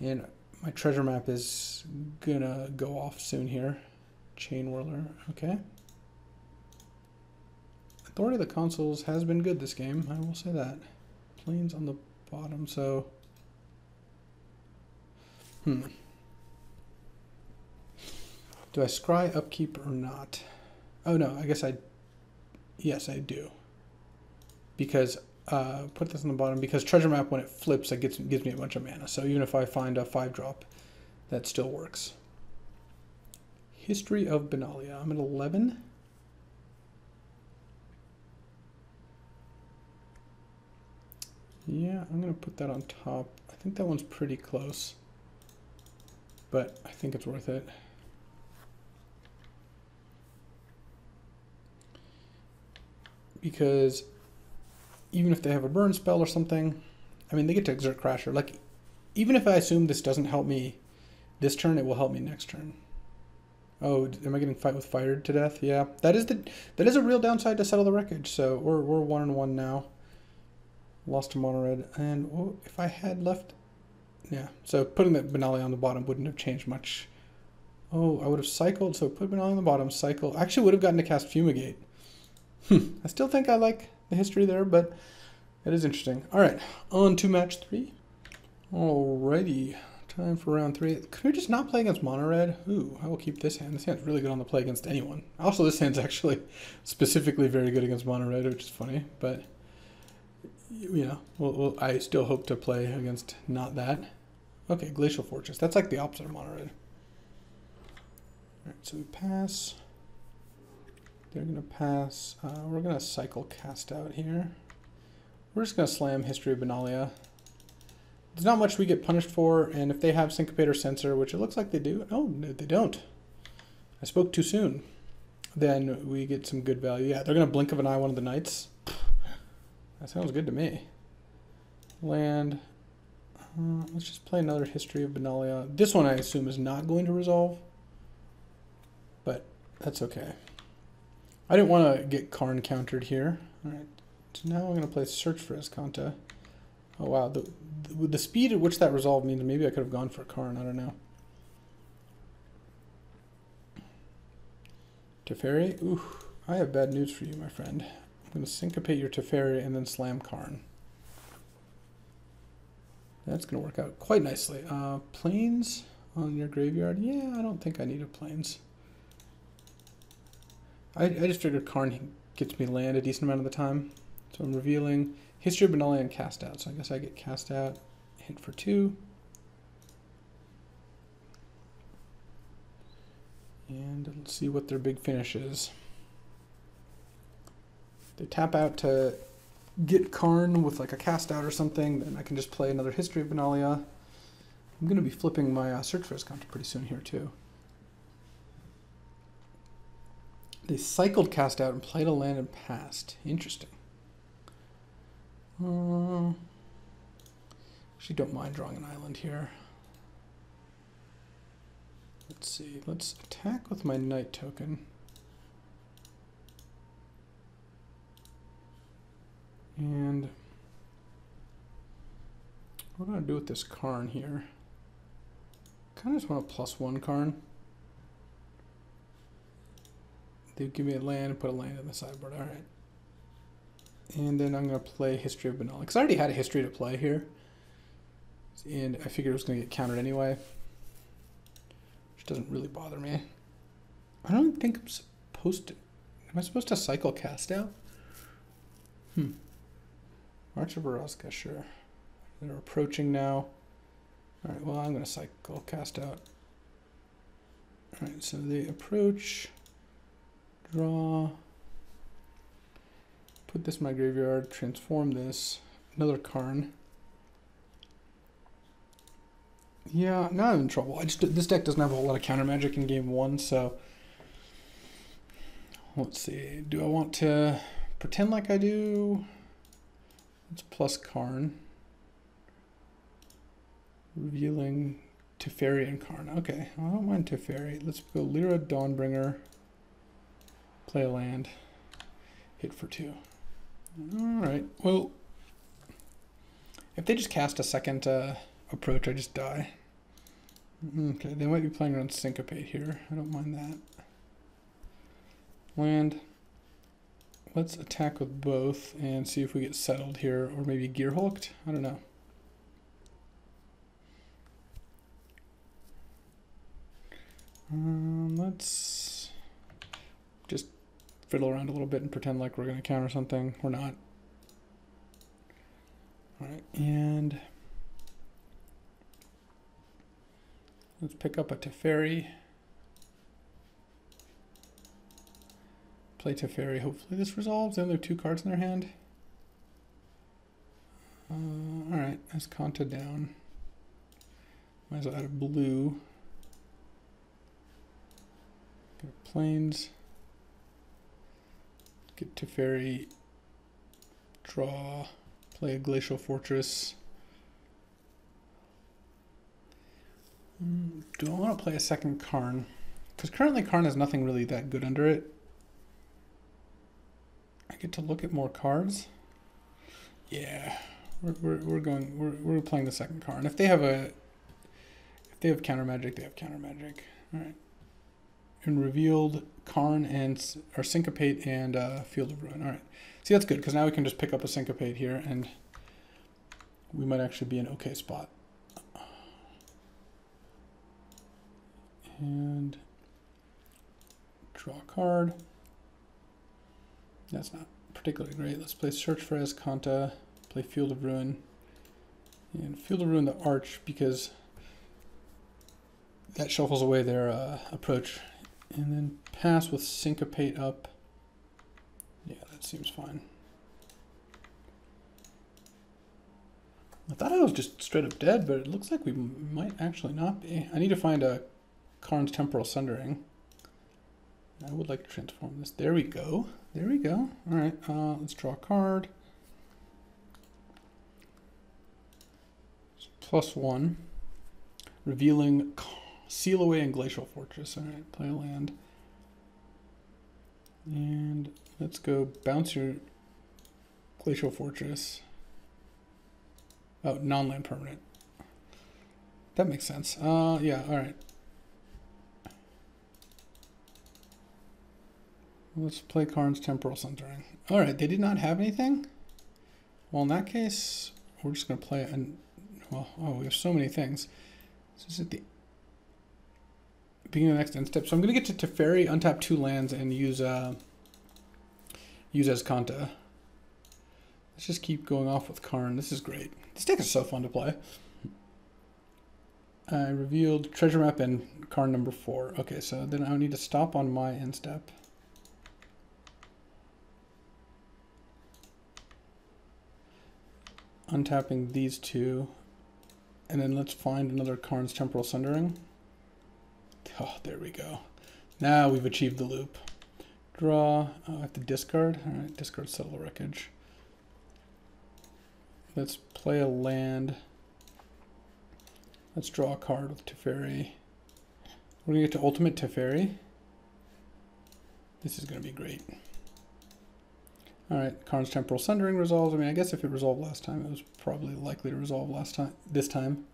And my treasure map is gonna go off soon here. Chain Whirler, okay. Authority of the Consuls has been good this game, I will say that. Plains on the bottom, so... Hmm. Do I scry upkeep or not? Oh no, I guess I... Yes, I do. Because uh, put this on the bottom because treasure map when it flips it gets gives me a bunch of mana. So even if I find a five drop that still works. History of Benalia. I'm at 11 yeah I'm gonna put that on top. I think that one's pretty close but I think it's worth it. Because even if they have a burn spell or something, I mean, they get to exert Crasher. Like, even if I assume this doesn't help me this turn, it will help me next turn. Oh, am I getting fight with fire to death? Yeah, that is the that is a real downside to settle the wreckage. So we're we're one and one now. Lost to mono red, and oh, if I had left, yeah. So putting that Benalia on the bottom wouldn't have changed much. Oh, I would have cycled. So put Benalia on the bottom, cycle. Actually, would have gotten to cast Fumigate. Hmm. I still think I like the history there, but it is interesting. All right, on to match three. Alrighty, time for round three. Could we just not play against mono red? Ooh, I will keep this hand. This hand's really good on the play against anyone. Also, this hand's actually specifically very good against mono red, which is funny, but you know, I still hope to play against not that. Okay, Glacial Fortress. That's like the opposite of Mono Red. Alright, so we pass. They're going to pass. Uh, we're going to cycle cast out here. We're just going to slam History of Benalia. There's not much we get punished for, and if they have Syncopate or Censor, which it looks like they do, oh, no, they don't. I spoke too soon. Then we get some good value. Yeah, they're going to blink of an eye one of the knights. That sounds good to me. Land. Uh, let's just play another History of Benalia. This one I assume is not going to resolve. But that's okay. I didn't want to get Karn countered here. Alright, so now I'm going to play Search for Azcanta. Oh wow, the, the, the speed at which that resolved means maybe I could have gone for Karn, I don't know. Teferi? Ooh, I have bad news for you, my friend. I'm going to syncopate your Teferi and then slam Karn. That's going to work out quite nicely. Uh, plains on your graveyard? Yeah, I don't think I need a plains. I, I just figured Karn gets me land a decent amount of the time. So I'm revealing History of Benalia and Cast Out. So I guess I get Cast Out, hit for two. And let's see what their big finish is. They tap out to get Karn with like a cast out or something, then I can just play another History of Benalia. I'm going to be flipping my uh, Search for Azcanta pretty soon here too. They cycled cast out and played a land and passed. Interesting. Uh, actually, don't mind drawing an island here. Let's see. Let's attack with my knight token. And what do I do with this Karn here? kind of just want a plus one Karn. They give me a land and put a land in the sideboard. All right. And then I'm going to play History of Benalia. Because I already had a history to play here. And I figured it was going to get countered anyway. Which doesn't really bother me. I don't think I'm supposed to. Am I supposed to cycle cast out? Hmm. Arch of Orazca, sure. They're approaching now. All right, well, I'm going to cycle cast out. All right, so they approach, draw, put this in my graveyard, transform this, another Karn. Yeah, now I'm in trouble. I just this deck doesn't have a whole lot of counter magic in game one, so let's see. Do I want to pretend like I do? It's plus Karn. Revealing Teferi and Karn. Okay, I don't mind Teferi. Let's go Lyra Dawnbringer. Play a land. Hit for two. Alright, well, if they just cast a second uh, approach, I just die. Okay, they might be playing around Syncopate here. I don't mind that. Land. Let's attack with both and see if we get settled here or maybe gear hulked. I don't know. Um, let's just fiddle around a little bit and pretend like we're going to counter something. We're not. All right, and let's pick up a Teferi. Play Teferi. Hopefully this resolves. Then there are two cards in their hand. Uh, Alright, Azcanta down. Might as well add a blue. Get. Get Teferi. Draw. Play a Glacial Fortress. Mm, do I want to play a second Karn? Because currently Karn has nothing really that good under it I get to look at more cards. Yeah, we're, we're, we're going, we're, we're playing the second. And if they have a, if they have counter magic, they have counter magic. All right. And revealed Karn and, or Syncopate and uh, Field of Ruin. All right. See, that's good because now we can just pick up a Syncopate here and we might actually be in okay spot. And draw a card. That's not particularly great. Let's play Search for Azcanta. play Field of Ruin. And Field of Ruin the Arch because that shuffles away their uh, approach. And then pass with Syncopate up. Yeah, that seems fine. I thought I was just straight up dead, but it looks like we might actually not be. I need to find a Karn's Temporal Sundering. I would like to transform this. There we go. There we go. All right, uh, let's draw a card. Plus one. Revealing Seal Away and Glacial Fortress. All right, play a land. And let's go bounce your Glacial Fortress. Oh, non-land permanent. That makes sense. Uh, yeah, all right. Let's play Karn's Temporal Sundering. All right, they did not have anything? Well, in that case, we're just going to play, and well, oh, we have so many things. This is at the beginning of the next end step. So I'm going to get to Teferi, untap two lands, and use uh, use Azcanta. Let's just keep going off with Karn. This is great. This deck is so fun to play. I revealed treasure map and Karn number four. Okay, so then I need to stop on my end step. Untapping these two. And then let's find another Karn's Temporal Sundering. Oh, there we go. Now we've achieved the loop. Draw. Oh, I have to discard. All right, discard Settle Wreckage. Let's play a land. Let's draw a card with Teferi. We're to get to Ultimate Teferi. This is to be great. All right, Karn's Temporal Sundering resolves. I mean, I guess if it resolved last time, it was probably likely to resolve last time. This time.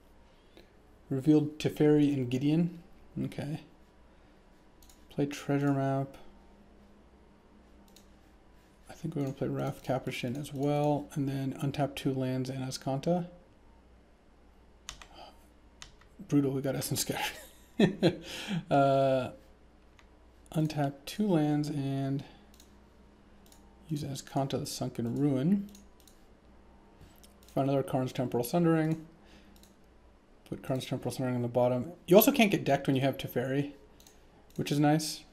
Revealed Teferi and Gideon. Okay. Play Treasure Map I think we're going to play Raff Capashen as well, and then untap two lands and Azcanta. Brutal, we got Essence Scatter. uh, untap two lands and use Azcanta the Sunken Ruin. Find another Karn's Temporal Sundering. Put Karn's Temporal on the bottom. You also can't get decked when you have Teferi, which is nice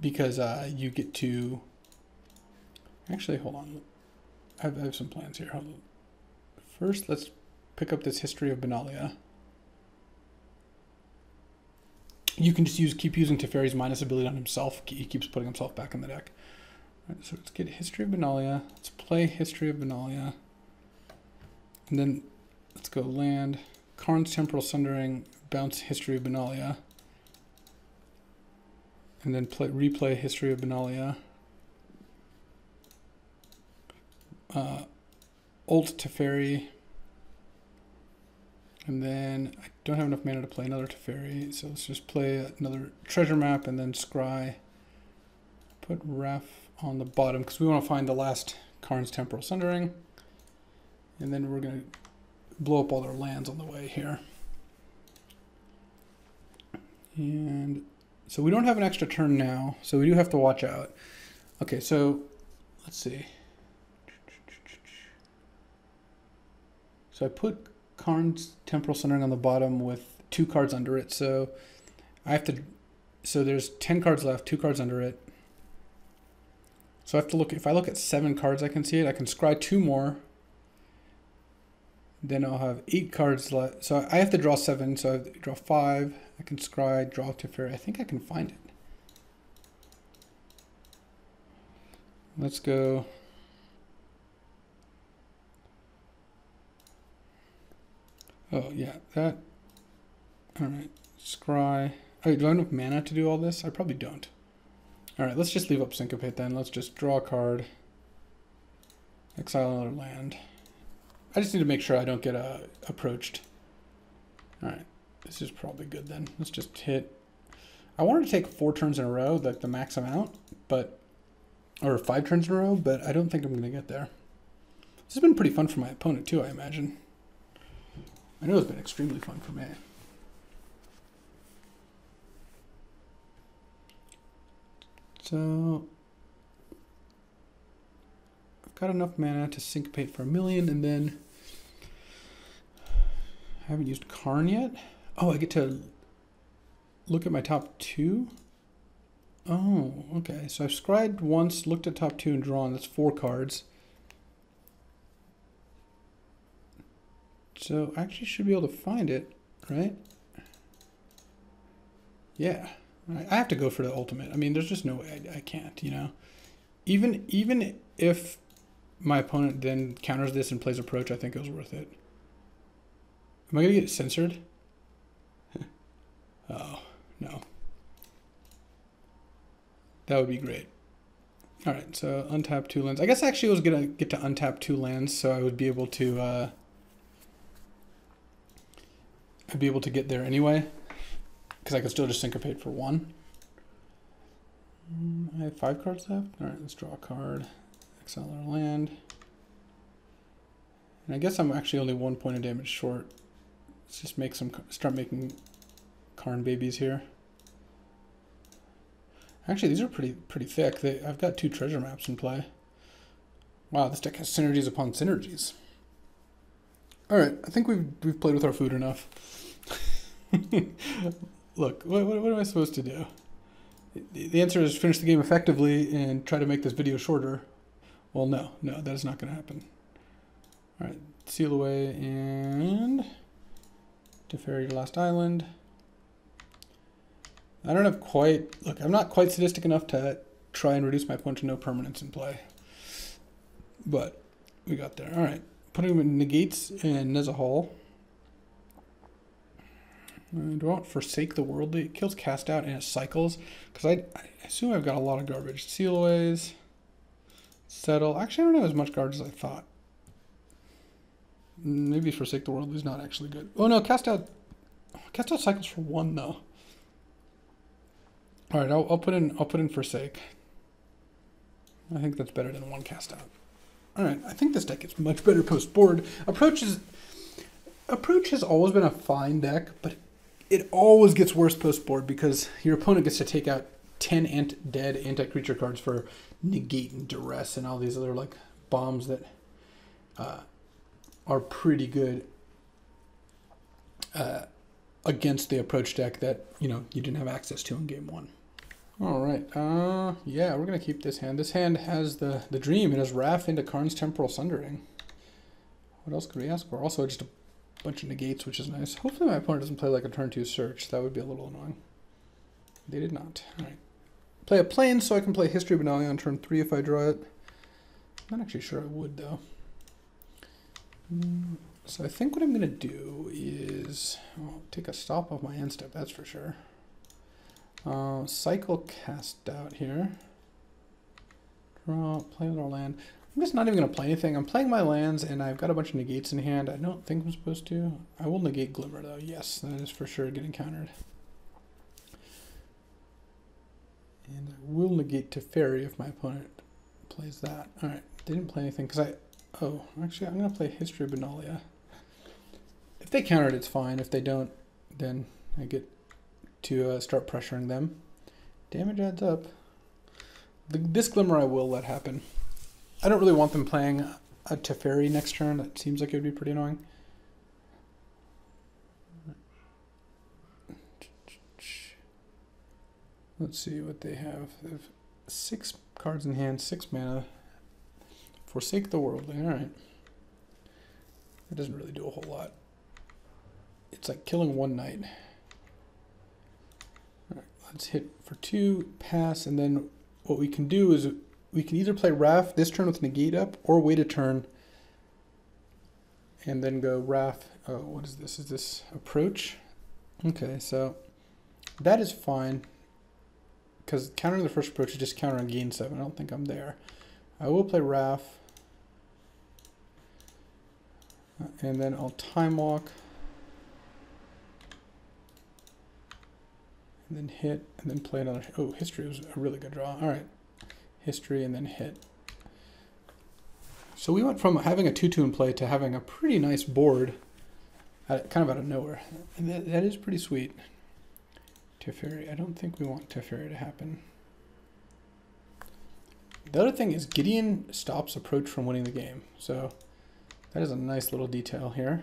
because uh, you get to Actually, hold on. I have, I have some plans here. First, let's pick up this history of Benalia. You can just use keep using Teferi's minus ability on himself. He keeps putting himself back in the deck. Right, so let's get History of Benalia. Let's play History of Benalia. And then let's go land. Karn's Temporal Sundering, bounce History of Benalia. And then play replay History of Benalia. uh, ult Teferi. And then I don't have enough mana to play another Teferi, so let's just play another treasure map and then scry. Put Raff on the bottom because we want to find the last Karn's Temporal Sundering. And then we're going to blow up all their lands on the way here. And so we don't have an extra turn now, so we do have to watch out. Okay, so let's see. So I put Karn's Temporal Sundering on the bottom with two cards under it. So I have to, so there's 10 cards left, two cards under it. So I have to look, if I look at seven cards, I can see it. I can scry two more. Then I'll have eight cards left. So I have to draw seven. So I have to draw five. I can scry, draw Teferi. I think I can find it. Let's go. Oh, yeah, that. All right, scry. Oh, do I have enough mana to do all this? I probably don't. All right, let's just leave up Syncopate then. Let's just draw a card. Exile another land. I just need to make sure I don't get uh, approached. All right, this is probably good then. Let's just hit. I wanted to take four turns in a row, like the max amount, but or five turns in a row, but I don't think I'm going to get there. This has been pretty fun for my opponent too, I imagine. I know it's been extremely fun for me. So got enough mana to syncopate for a million, and then I haven't used Karn yet. Oh, I get to look at my top two? Oh, okay. So I've scryed once, looked at top two, and drawn. That's four cards. So I actually should be able to find it, right? Yeah. I have to go for the ultimate. I mean, there's just no way I, I can't, you know? Even even if my opponent then counters this and plays approach, I think it was worth it. Am I going to get censored? oh, no. That would be great. All right, so untap two lands. I guess actually I was going to get to untap two lands, so I would be able to... Uh, I'd be able to get there anyway, because I could still just syncopate for one. Mm, I have five cards left. All right, let's draw a card. Exile our land. And I guess I'm actually only one point of damage short. Let's just make some, start making Karn babies here. Actually, these are pretty pretty thick. They, I've got two treasure maps in play. Wow, this deck has synergies upon synergies. All right, I think we've we've played with our food enough. Look, what, what, what am I supposed to do? The answer is finish the game effectively and try to make this video shorter. Well, no, no, that is not going to happen. All right, seal away and Teferi to last island. I don't have quite, look, I'm not quite sadistic enough to try and reduce my point to no permanence in play. But we got there. All right, putting him in negates and Nezahal. Do I want Forsake the Worldly? It kills Cast Out and it cycles. Because I, I, assume I've got a lot of garbage. Seal Sealaways. Settle. Actually, I don't have as much garbage as I thought. Maybe Forsake the World is not actually good. Oh no, Cast Out. Cast Out cycles for one though. All right, I'll, I'll put in I'll put in Forsake. I think that's better than one Cast Out. All right, I think this deck is much better post board. Approach is Approach has always been a fine deck, but it always gets worse post board because your opponent gets to take out 10 ant dead anti creature cards for negate and duress and all these other like bombs that uh, are pretty good uh, against the approach deck that you know you didn't have access to in game one. All right, uh, yeah, we're gonna keep this hand. This hand has the the dream. It has Raff into Karn's Temporal Sundering. What else could we ask for? Also, just a bunch of negates, which is nice. Hopefully my opponent doesn't play like a turn two search. That would be a little annoying. They did not. All right. Play a plane so I can play History of Benalia on turn three if I draw it. I'm not actually sure I would though. Mm, so I think what I'm going to do is I'll take a stop off my end step, that's for sure. Uh, cycle cast out here. Draw, play our land. I'm just not even going to play anything. I'm playing my lands, and I've got a bunch of negates in hand. I don't think I'm supposed to. I will negate Glimmer, though. Yes, that is for sure getting countered. And I will negate Teferi if my opponent plays that. All right, didn't play anything because I... Oh, actually, I'm going to play History of Benalia. If they countered, it's fine. If they don't, then I get to uh, start pressuring them. Damage adds up. The, this Glimmer I will let happen. I don't really want them playing a Teferi next turn. That seems like it would be pretty annoying. Let's see what they have. They have six cards in hand, six mana. Forsake the Worldly. Alright. It doesn't really do a whole lot. It's like killing one knight. Alright, let's hit for two, pass, and then what we can do is we can either play Raff this turn with negate up or wait a turn and then go Raff. Oh, what is this? Is this approach? Okay, so that is fine because countering the first approach is just countering gain 7. I don't think I'm there. I will play Raff. Uh, and then I'll time walk. And then hit, and then play another. Oh, history was a really good draw. All right history, and then hit. So we went from having a 2-2 in play to having a pretty nice board kind of out of nowhere. And that, that is pretty sweet. Teferi, I don't think we want Teferi to happen. The other thing is Gideon stops approach from winning the game. So that is a nice little detail here.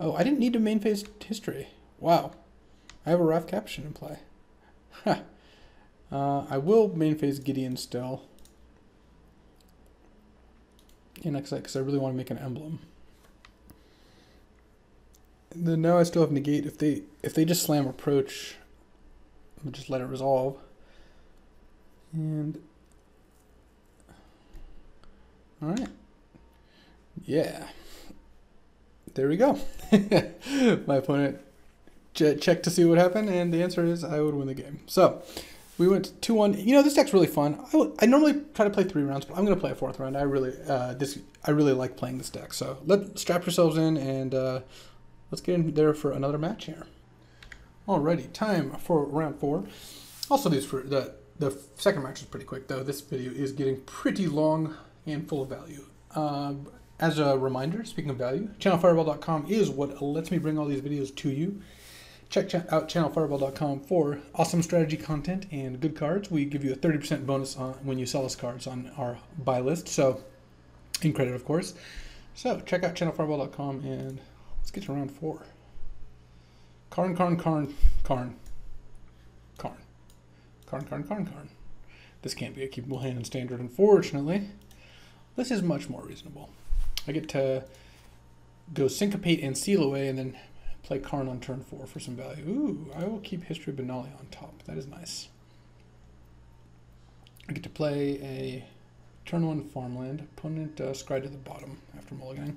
Oh, I didn't need to main phase history. Wow. I have a Raff Capashen in play. uh, I will main phase Gideon still. In X because I really want to make an emblem. Then now I still have negate. If they if they just slam approach, I'll just let it resolve. And all right. Yeah. There we go. My opponent ch checked to see what happened, and the answer is I would win the game. So we went 2-1. You know, this deck's really fun. I, I normally try to play three rounds, but I'm going to play a fourth round. I really uh, this I really like playing this deck. So let strap yourselves in, and uh, let's get in there for another match here. Alrighty, time for round four. Also, these for the the second match is pretty quick, though. This video is getting pretty long and full of value. Uh, as a reminder, speaking of value, channelfireball.com is what lets me bring all these videos to you. Check ch out channelfireball.com for awesome strategy content and good cards. We give you a 30% bonus on, when you sell us cards on our buy list, so in credit, of course. So check out channelfireball.com and get to round four. Karn, Karn, Karn, Karn, Karn, Karn, Karn, Karn, Karn. This can't be a keepable hand in standard, unfortunately. This is much more reasonable. I get to go syncopate and seal away and then play Karn on turn four for some value. Ooh, I will keep History of Benalia on top. That is nice. I get to play a turn one farmland. Opponent uh, scry to the bottom after mulliganing.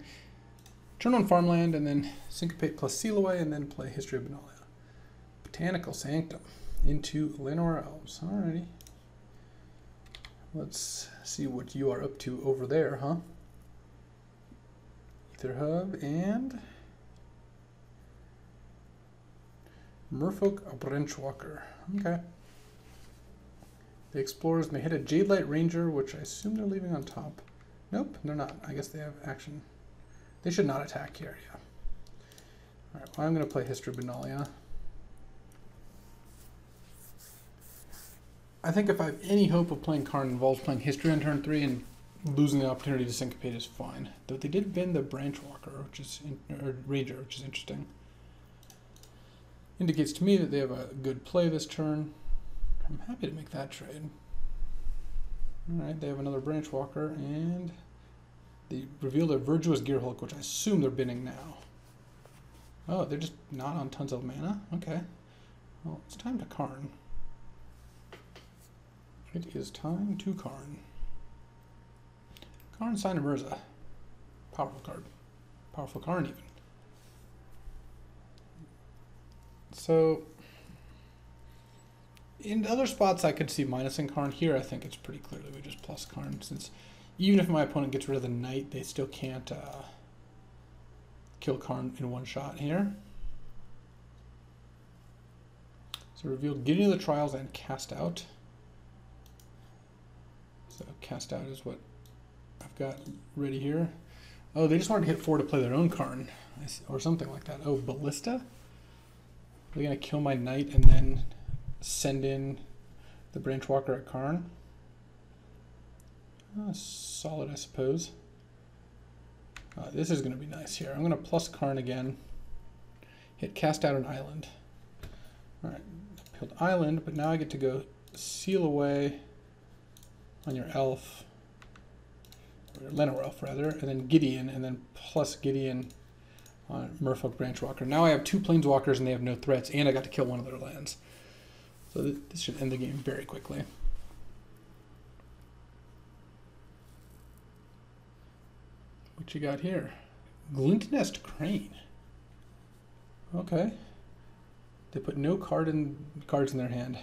Turn on farmland and then syncopate plus seal away and then play History of Benalia. Botanical Sanctum into Llanowar Elves. Alrighty. Let's see what you are up to over there, huh? Aether Hub and Merfolk Branchwalker. Okay. The explorers may hit a Jadelight Ranger, which I assume they're leaving on top. Nope, they're not. I guess they have action. They should not attack here, yeah. Alright, well, I'm going to play History Benalia. I think if I have any hope of playing Karn involves playing History on turn 3 and losing the opportunity to syncopate is fine. Though they did bend the Branchwalker, which is in, or Ranger, which is interesting. Indicates to me that they have a good play this turn. I'm happy to make that trade. Alright, they have another Branchwalker, and they reveal their Verdurous Gearhulk, which I assume they're binning now. Oh, they're just not on tons of mana? Okay. Well, it's time to Karn. It is time to Karn. Karn Scion of Urza. Powerful card. Powerful Karn, even. So, in other spots I could see minusing Karn. Here I think it's pretty clear that we just plus Karn, since even if my opponent gets rid of the Knight, they still can't uh, kill Karn in one shot here. So revealed Gideon of the Trials and Cast Out. So Cast Out is what I've got ready here. Oh, they just wanted to hit four to play their own Karn, or something like that. Oh, Ballista? Are they going to kill my knight and then send in the Branchwalker at Karn? Uh, solid, I suppose. Uh, this is going to be nice here. I'm going to plus Karn again. Hit cast out an island. Alright, killed island, but now I get to go seal away on your elf, or Llanowar elf rather, and then Gideon, and then plus Gideon on Merfolk Branchwalker. Now I have two Planeswalkers and they have no threats, and I got to kill one of their lands. So th this should end the game very quickly. What you got here? Glint Nest Crane. Okay. They put no card in cards in their hand.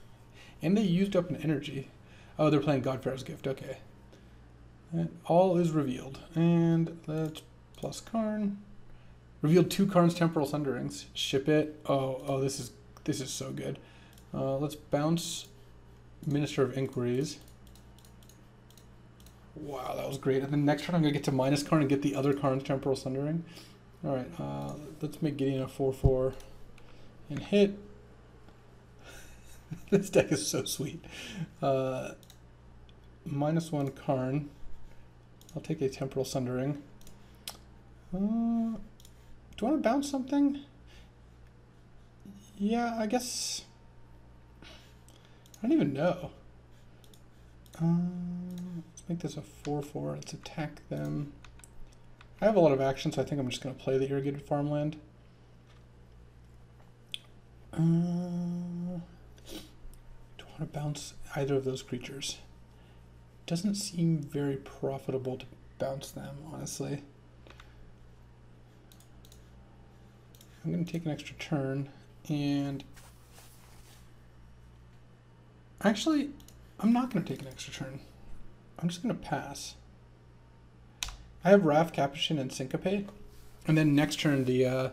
and they used up an energy. Oh, they're playing God-Pharaoh's Gift. Okay. And all is revealed. And let's plus Karn. Revealed two Karn's Temporal Sunderings. Ship it. Oh, oh, this is this is so good. Uh, let's bounce Minister of Inquiries. Wow, that was great. And then next turn I'm going to get to minus Karn and get the other Karn's Temporal Sundering. Alright, uh, let's make Gideon a 4-4 and hit. this deck is so sweet. Uh, minus one Karn. I'll take a Temporal Sundering. Uh, do I want to bounce something? Yeah, I guess... I don't even know. Um, make this a 4-4. Let's attack them. I have a lot of action, so I think I'm just going to play the irrigated farmland. Uh, do I want to bounce either of those creatures? Doesn't seem very profitable to bounce them, honestly. I'm going to take an extra turn, and actually, I'm not going to take an extra turn. I'm just going to pass. I have Raff, Capashen, and Syncopate. And then next turn, the, uh,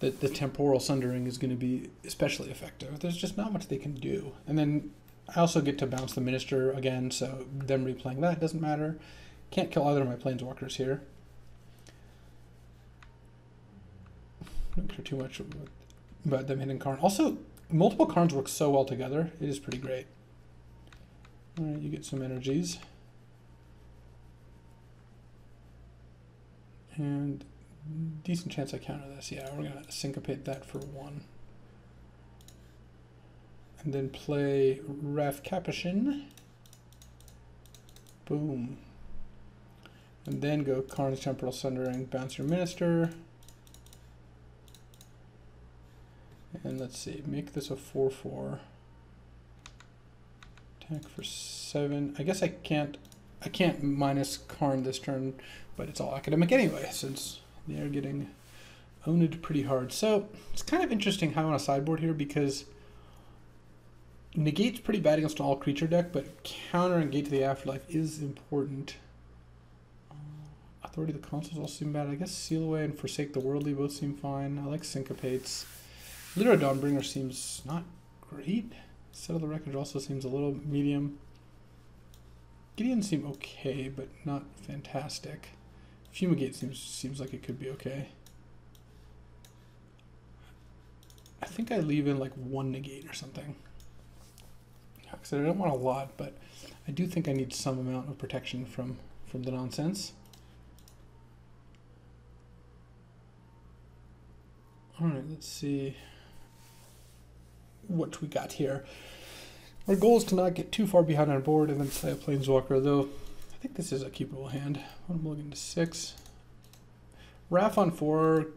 the, the Temporal Sundering is going to be especially effective. There's just not much they can do. And then I also get to bounce the Minister again, so them replaying that doesn't matter. Can't kill either of my Planeswalkers here. Don't care too much about them hitting Karn. Also, multiple Karns work so well together. It is pretty great. Alright, you get some energies. And decent chance I counter this. Yeah, we're going to syncopate that for one. And then play Raff Capashen. Boom. And then go Karn's Temporal Sundering, bounce your Minister. And let's see, make this a 4-4. Attack for 7. I guess I can't I can't minus Karn this turn, but it's all academic anyway, since they are getting owned pretty hard. So it's kind of interesting how on a sideboard here because Negate's pretty bad against an all creature deck, but counter and Gate to the Afterlife is important. Authority of the Consuls all seem bad. I guess Seal Away and Forsake the Worldly both seem fine. I like Syncopates. Lyra Dawnbringer seems not great. Settle the Wreckage also seems a little medium. Gideon seem okay, but not fantastic. Fumigate seems seems like it could be okay. I think I leave in like one negate or something. Because I don't want a lot, but I do think I need some amount of protection from, from the nonsense. Alright, let's see what we got here. Our goal is to not get too far behind our board and then play a Planeswalker, though think this is a keepable hand. I'm looking to six. Raff on four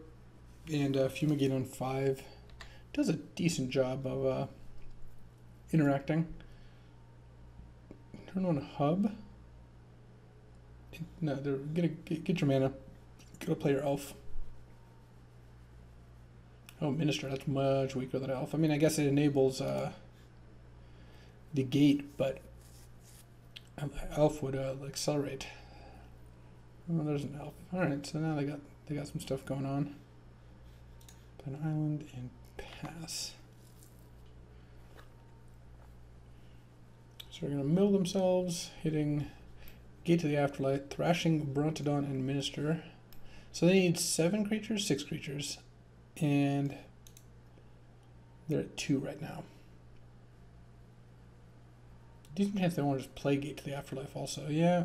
and uh, Fumigate on five. Does a decent job of uh, interacting. Turn on hub. No, they're gonna get, get your mana. Go play your elf. Oh, Minister, that's much weaker than Elf. I mean, I guess it enables uh, the gate, but Elf would uh, accelerate. Oh, there's an Elf. All right, so now they got they got some stuff going on. An island and pass. So they're going to mill themselves, hitting Gate to the Afterlife, Thrashing, Brontodon, and Minister. So they need seven creatures, six creatures and they're at two right now. Decent chance they want to just play Gate to the Afterlife also. Yeah.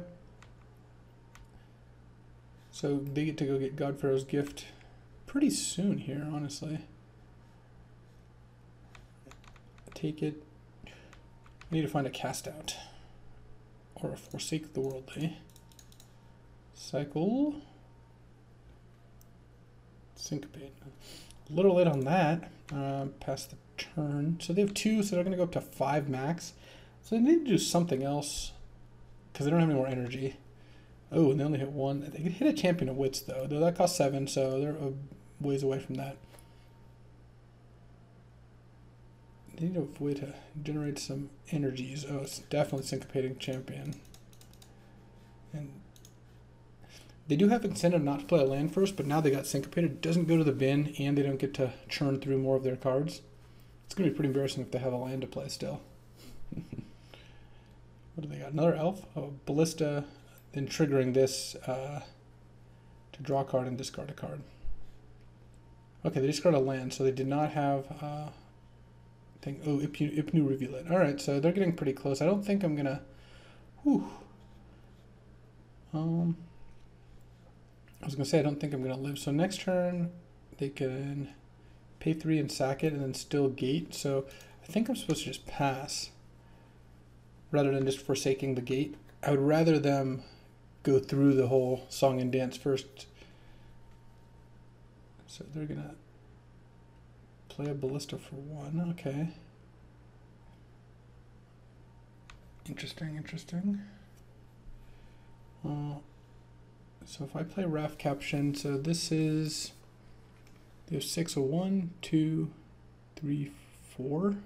So they get to go get Godpharaoh's gift pretty soon here, honestly. Take it. I need to find a cast out. Or a forsake the worldly. Cycle. Syncopate. A little late on that. Uh, past the turn. So they have two, so they're going to go up to five max. So they need to do something else because they don't have any more energy. Oh, and they only hit one. They could hit a Champion of Wits, though. Though that costs seven, so they're a ways away from that. They need a way to generate some energies. Oh, it's definitely Syncopating Champion. And they do have incentive not to play a land first, but now they got syncopated. It doesn't go to the bin, and they don't get to churn through more of their cards. It's going to be pretty embarrassing if they have a land to play still. what do they got? Another elf? Oh, Ballista, then triggering this uh, to draw a card and discard a card. Okay, they discard a land, so they did not have uh, thing. Oh, Ipnu, Ipnu Rivulet. All right, so they're getting pretty close. I don't think I'm to Whew. Um, I was gonna say I don't think I'm gonna live. So next turn, they can pay three and sack it, and then still gate. So I think I'm supposed to just pass, rather than just forsaking the gate. I would rather them go through the whole song and dance first. So they're gonna play a ballista for one. Okay. Interesting, interesting. Uh, so if I play Raff Capashen, so this is there's six, one, two, three, four.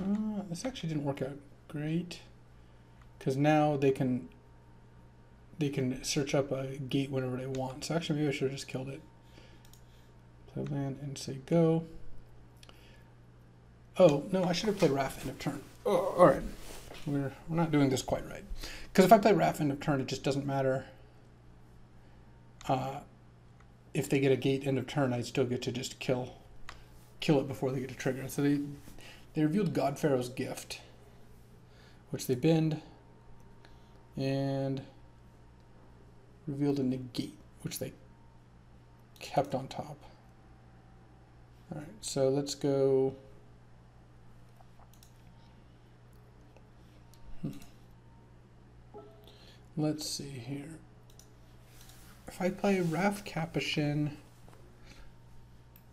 Uh, this actually didn't work out great because now they can they can search up a gate whenever they want. So actually, maybe I should have just killed it. Play land and say go. Oh, no, I should have played Raff end of turn. Oh, all right. We're, we're not doing this quite right. Because if I play Raff end of turn, it just doesn't matter. Uh, if they get a gate end of turn, I still get to just kill kill it before they get a trigger. So they, they revealed God Pharaoh's gift, which they bend, and revealed a negate, which they kept on top. All right, so let's go hmm. Let's see here. If I play Raff Capashen,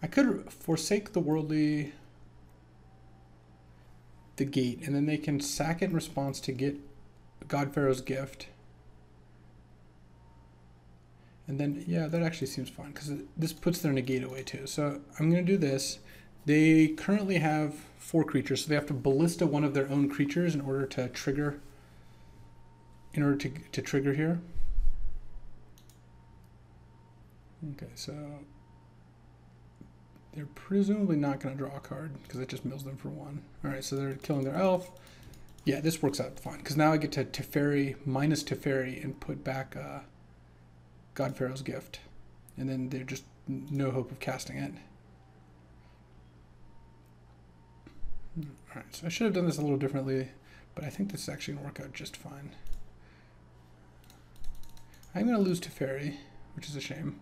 I could forsake the worldly the gate, and then they can sack it in response to get God Pharaoh's gift. And then, yeah, that actually seems fine because this puts their negate away too. So I'm going to do this. They currently have four creatures, so they have to ballista one of their own creatures in order to trigger in order to, to trigger here. Okay, so they're presumably not going to draw a card because it just mills them for one. All right, so they're killing their elf. Yeah, this works out fine because now I get to Teferi minus Teferi and put back uh, God Pharaoh's gift. And then there's just no hope of casting it. All right, so I should have done this a little differently, but I think this is actually going to work out just fine. I'm going to lose Teferi, which is a shame.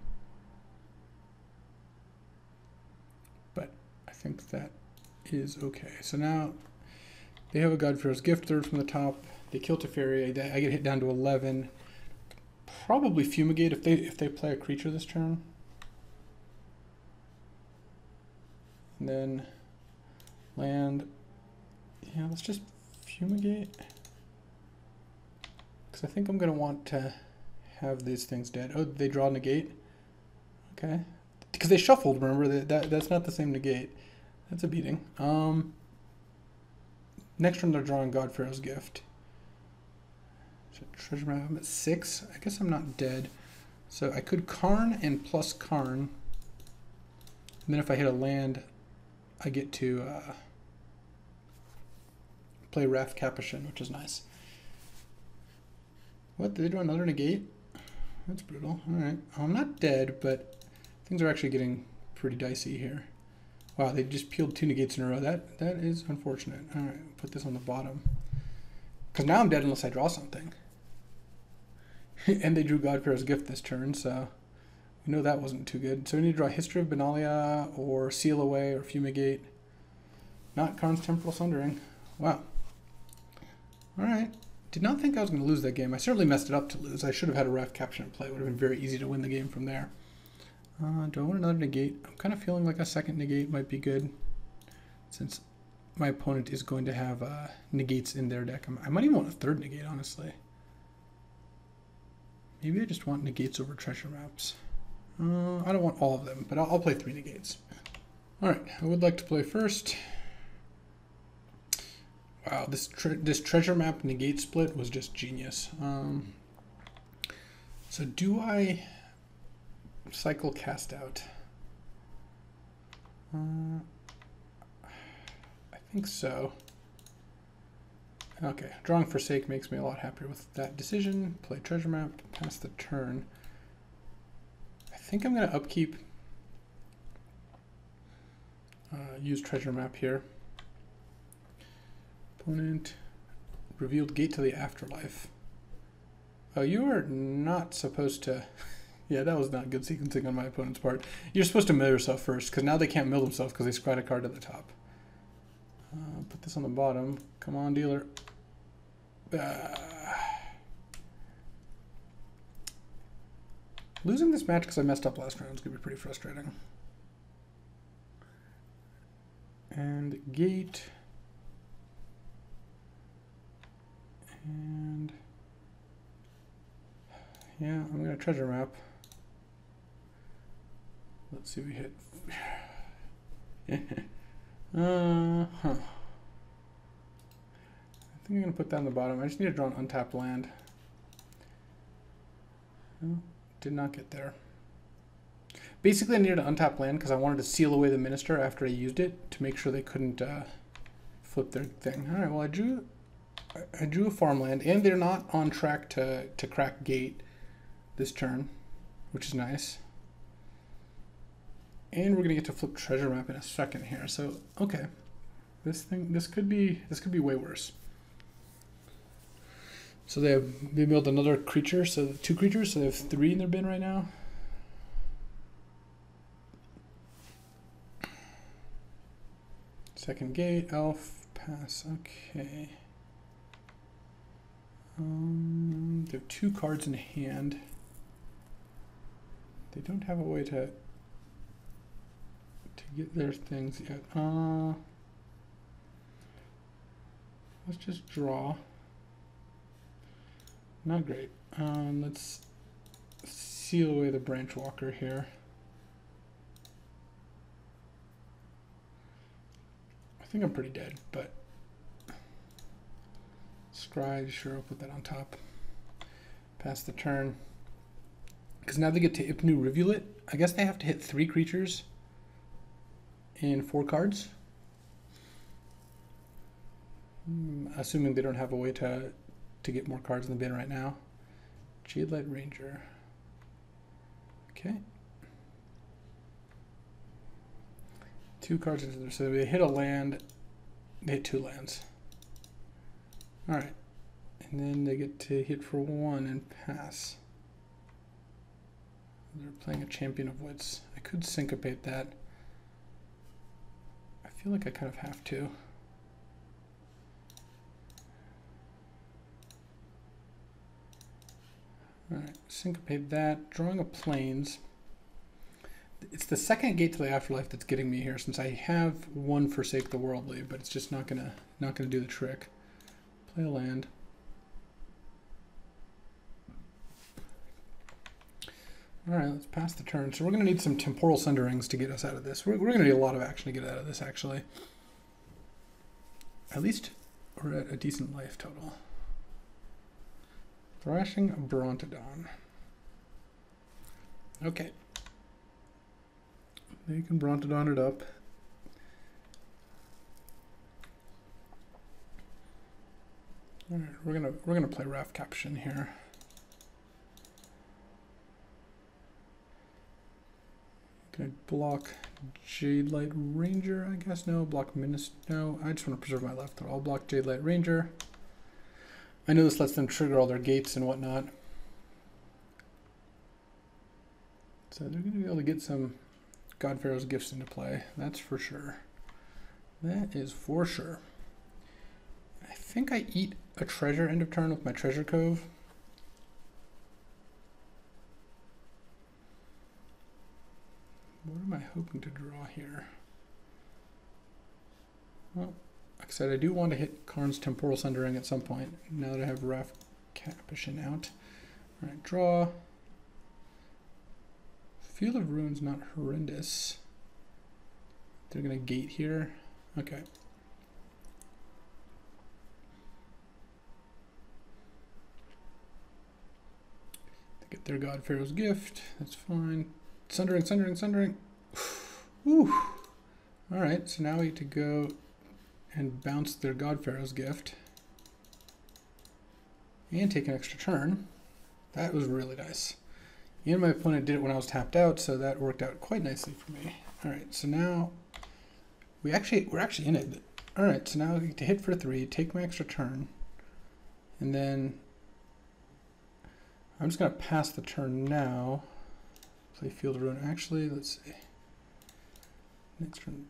But I think that is okay. So now they have a God Pharaoh's Gift third from the top. They kill Teferi. I, I get hit down to 11. Probably Fumigate if they if they play a creature this turn. And then land. Yeah, let's just Fumigate. Because I think I'm going to want to have these things dead. Oh, they draw negate? Okay. Because they shuffled, remember? That, that That's not the same negate. That's a beating. Um, next turn they're drawing God Pharaoh's Gift. So treasure map, I'm at six. I guess I'm not dead. So I could Karn and plus Karn. And then if I hit a land, I get to uh, play Raff Capashen, which is nice. What, did they draw another negate? That's brutal. All right. I'm not dead, but things are actually getting pretty dicey here. Wow, they just peeled two negates in a row. That That is unfortunate. All right, put this on the bottom. Because now I'm dead unless I draw something. and they drew God Pharaoh's Gift this turn, so we know that wasn't too good. So we need to draw History of Benalia or Seal Away or Fumigate. Not Karn's Temporal Sundering. Wow. All right. Did not think I was going to lose that game. I certainly messed it up to lose. I should have had a Capashen in play. It would have been very easy to win the game from there. Uh, do I want another negate? I'm kind of feeling like a second negate might be good. Since my opponent is going to have uh, negates in their deck. I might even want a third negate, honestly. Maybe I just want negates over treasure maps. Uh, I don't want all of them, but I'll, I'll play three negates. All right, I would like to play first. Wow, this tre this treasure map negate split was just genius. Um, so do I cycle cast out? Uh, I think so. Okay, drawing Forsake makes me a lot happier with that decision. Play treasure map, pass the turn. I think I'm going to upkeep, uh, use treasure map here. Opponent revealed gate to the afterlife. Oh, you are not supposed to. yeah, that was not good sequencing on my opponent's part. You're supposed to mill yourself first, because now they can't mill themselves because they scryed a card at the top. Uh, put this on the bottom. Come on, dealer. Uh, losing this match because I messed up last round is going to be pretty frustrating. And gate. And yeah, I'm gonna treasure map. Let's see, we hit. uh huh. I think I'm gonna put that on the bottom. I just need to draw an untapped land. did not get there. Basically, I needed an untapped land because I wanted to seal away the minister after I used it to make sure they couldn't uh, flip their thing. All right, well, I drew I drew a farmland, and they're not on track to, to crack gate this turn, which is nice. And we're gonna get to flip treasure map in a second here. So okay, this thing this could be this could be way worse. So they have they built another creature, so two creatures, so they have three in their bin right now. Second gate, elf, pass, okay. Um, they have two cards in hand. They don't have a way to to get their things yet. Uh, let's just draw. Not great. Um, let's seal away the branch walker here. I think I'm pretty dead, but Scry, sure, I'll put that on top. Pass the turn. Because now they get to Ipnu Rivulet. I guess they have to hit three creatures in four cards. Hmm, assuming they don't have a way to to get more cards in the bin right now. Jadelight Ranger. Okay. Two cards into there. So they hit a land, they hit two lands. All right. And then they get to hit for one and pass. They're playing a champion of wits. I could syncopate that. I feel like I kind of have to. Alright, syncopate that. Drawing a Plains. It's the second gate to the afterlife that's getting me here since I have one forsake the worldly, but it's just not gonna not gonna do the trick. Play a land. All right, let's pass the turn. So we're going to need some temporal sunderings to get us out of this. We're, we're going to need a lot of action to get out of this, actually. At least we're at a decent life total. Thrashing Brontodon. Okay. They can Brontodon it up. All right, we're gonna we're gonna play Raff Capashen here. Can I block Jadelight Ranger? I guess no. Block Minister? No. I just want to preserve my left. I'll block Jadelight Ranger. I know this lets them trigger all their gates and whatnot. So they're going to be able to get some God Pharaoh's gifts into play. That's for sure. That is for sure. I think I eat a treasure end of turn with my treasure cove. What am I hoping to draw here? Well, like I said, I do want to hit Karn's Temporal Sundering at some point, now that I have Raff Capashen out. Alright, draw. Field of Ruins not horrendous. They're going to gate here. Okay. They get their God Pharaoh's gift. That's fine. Sundering, sundering, sundering. Whew. All right, so now we get to go and bounce their God Pharaoh's gift. And take an extra turn. That was really nice. And my opponent did it when I was tapped out, so that worked out quite nicely for me. All right, so now we actually we're actually in it. Alright, so now to hit for three, take my extra turn, and then I'm just going to pass the turn now. Play Field of Ruin. Actually, let's see. Next turn.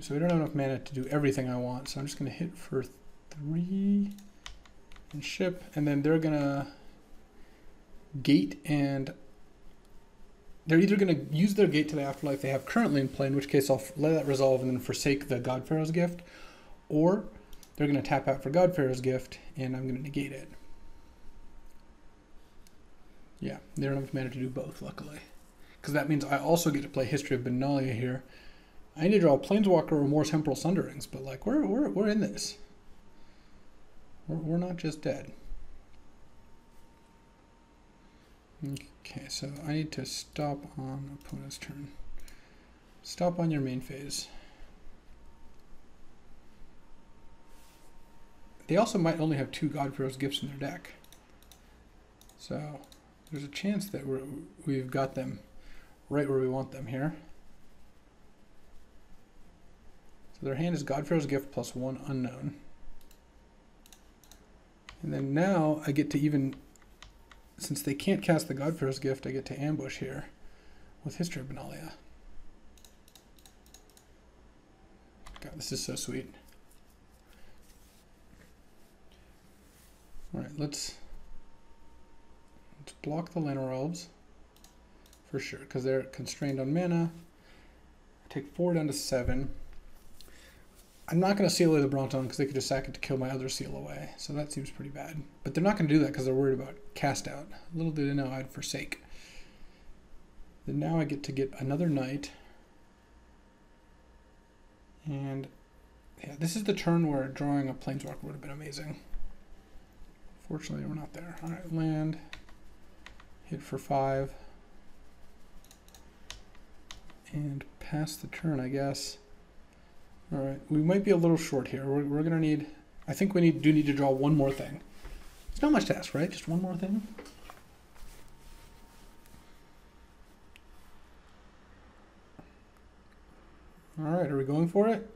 So we don't have enough mana to do everything I want, so I'm just going to hit for three and ship, and then they're going to gate and they're either going to use their gate to the afterlife they have currently in play, in which case I'll let that resolve and then forsake the God Pharaoh's gift, or they're going to tap out for God Pharaoh's gift and I'm going to negate it. Yeah, they don't have mana to do both, luckily. Because that means I also get to play History of Benalia here. I need to draw a Planeswalker or more Temporal Sunderings, but like, we're, we're, we're in this. We're, we're not just dead. Okay, so I need to stop on opponent's turn. Stop on your main phase. They also might only have two God Pharaoh's gifts in their deck. So there's a chance that we're, we've got them right where we want them here. So their hand is God Pharaoh's gift plus one unknown. And then now I get to even, since they can't cast the God Pharaoh's gift, I get to ambush here with History of Benalia. God, this is so sweet. All right, let's let's block the Llanowar Elves for sure because they're constrained on mana. Take four down to seven. I'm not going to seal away the Brontodon because they could just sack it to kill my other seal away. So that seems pretty bad. But they're not going to do that because they're worried about cast out. Little did they know I'd forsake. Then now I get to get another knight. And yeah, this is the turn where drawing a planeswalker would have been amazing. Fortunately, we're not there. All right, land. Hit for five. And pass the turn, I guess. All right, we might be a little short here. We're, we're gonna need, I think we need do need to draw one more thing. It's not much to ask, right? Just one more thing. All right, are we going for it?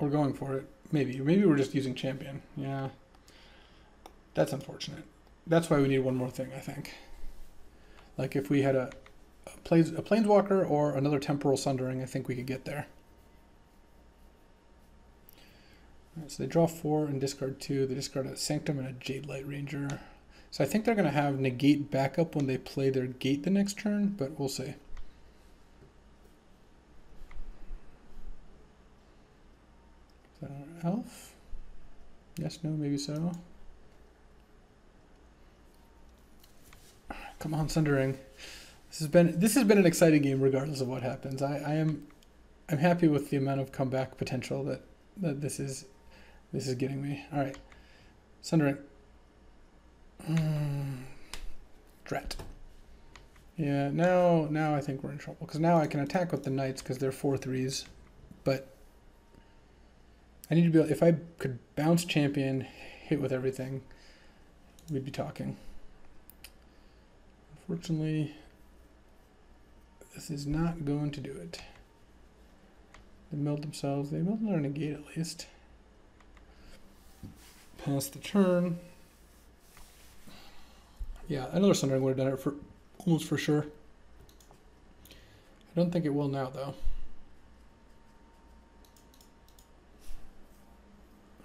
We're going for it. Maybe. Maybe we're just using champion. Yeah. That's unfortunate. That's why we need one more thing, I think. Like if we had a, a, planes, a planeswalker or another temporal sundering, I think we could get there. Right, so they draw four and discard two. They discard a Sanctum and a Jadelight Ranger. So I think they're going to have negate backup when they play their gate the next turn, but we'll see. Is that our elf? Yes, no, maybe so. Come on, Sundering. This has been this has been an exciting game, regardless of what happens. I, I am I'm happy with the amount of comeback potential that that this is this is getting me. All right, Sundering. Mm. Drat. Yeah, now now I think we're in trouble because now I can attack with the knights because they're four threes, but I need to be able, if I could bounce champion, hit with everything, we'd be talking. Unfortunately, this is not going to do it. They milled themselves. They milled their negate at least. Pass the turn. Yeah, another Sundering would have done it for almost for sure. I don't think it will now, though.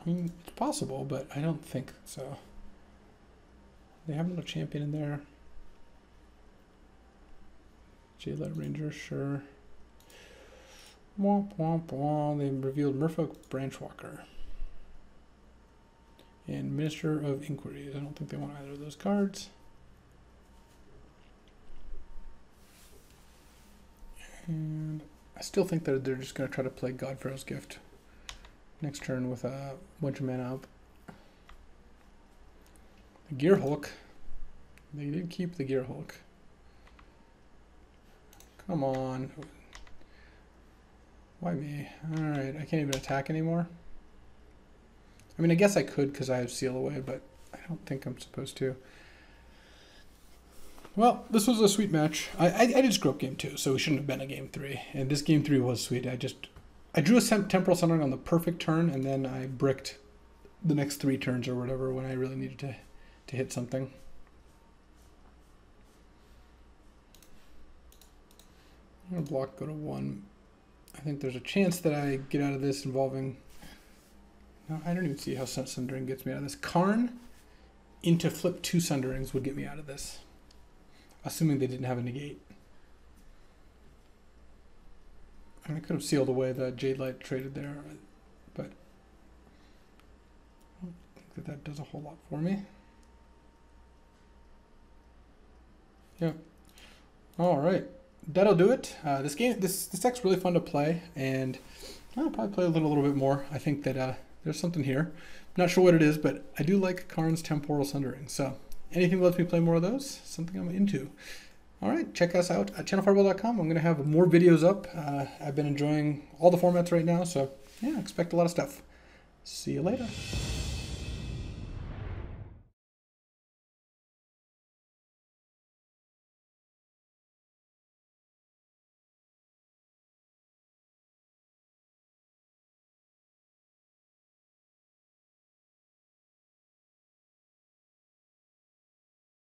I mean, it's possible, but I don't think so. They have another champion in there. Jadelight Ranger, sure. Womp womp womp. They revealed Merfolk Branchwalker. And Minister of Inquiries. I don't think they want either of those cards. And I still think that they're just going to try to play God Pharaoh's Gift next turn with uh, a bunch of mana up. The Gearhulk. They did keep the Gearhulk. Come on. Why me? Alright, I can't even attack anymore. I mean, I guess I could because I have Seal Away, but I don't think I'm supposed to. Well, this was a sweet match. I, I, I did up game two, so we shouldn't have been a game three. And this game three was sweet. I just I drew a temporal sundering on the perfect turn, and then I bricked the next three turns or whatever when I really needed to, to hit something. I'm to block go to one. I think there's a chance that I get out of this involving... I don't even see how Sundering gets me out of this. Karn into flip two Sunderings would get me out of this. Assuming they didn't have a negate. I could have sealed away the Jadelight traded there, but I don't think that that does a whole lot for me. Yeah. All right, that'll do it. Uh, this game, this this deck's really fun to play, and I'll probably play a little, little bit more. I think that uh, there's something here. I'm not sure what it is, but I do like Karn's Temporal Sundering. So anything that lets me play more of those, something I'm into. All right, check us out at channelfireball.com. I'm going to have more videos up. Uh, I've been enjoying all the formats right now, so yeah, expect a lot of stuff. See you later.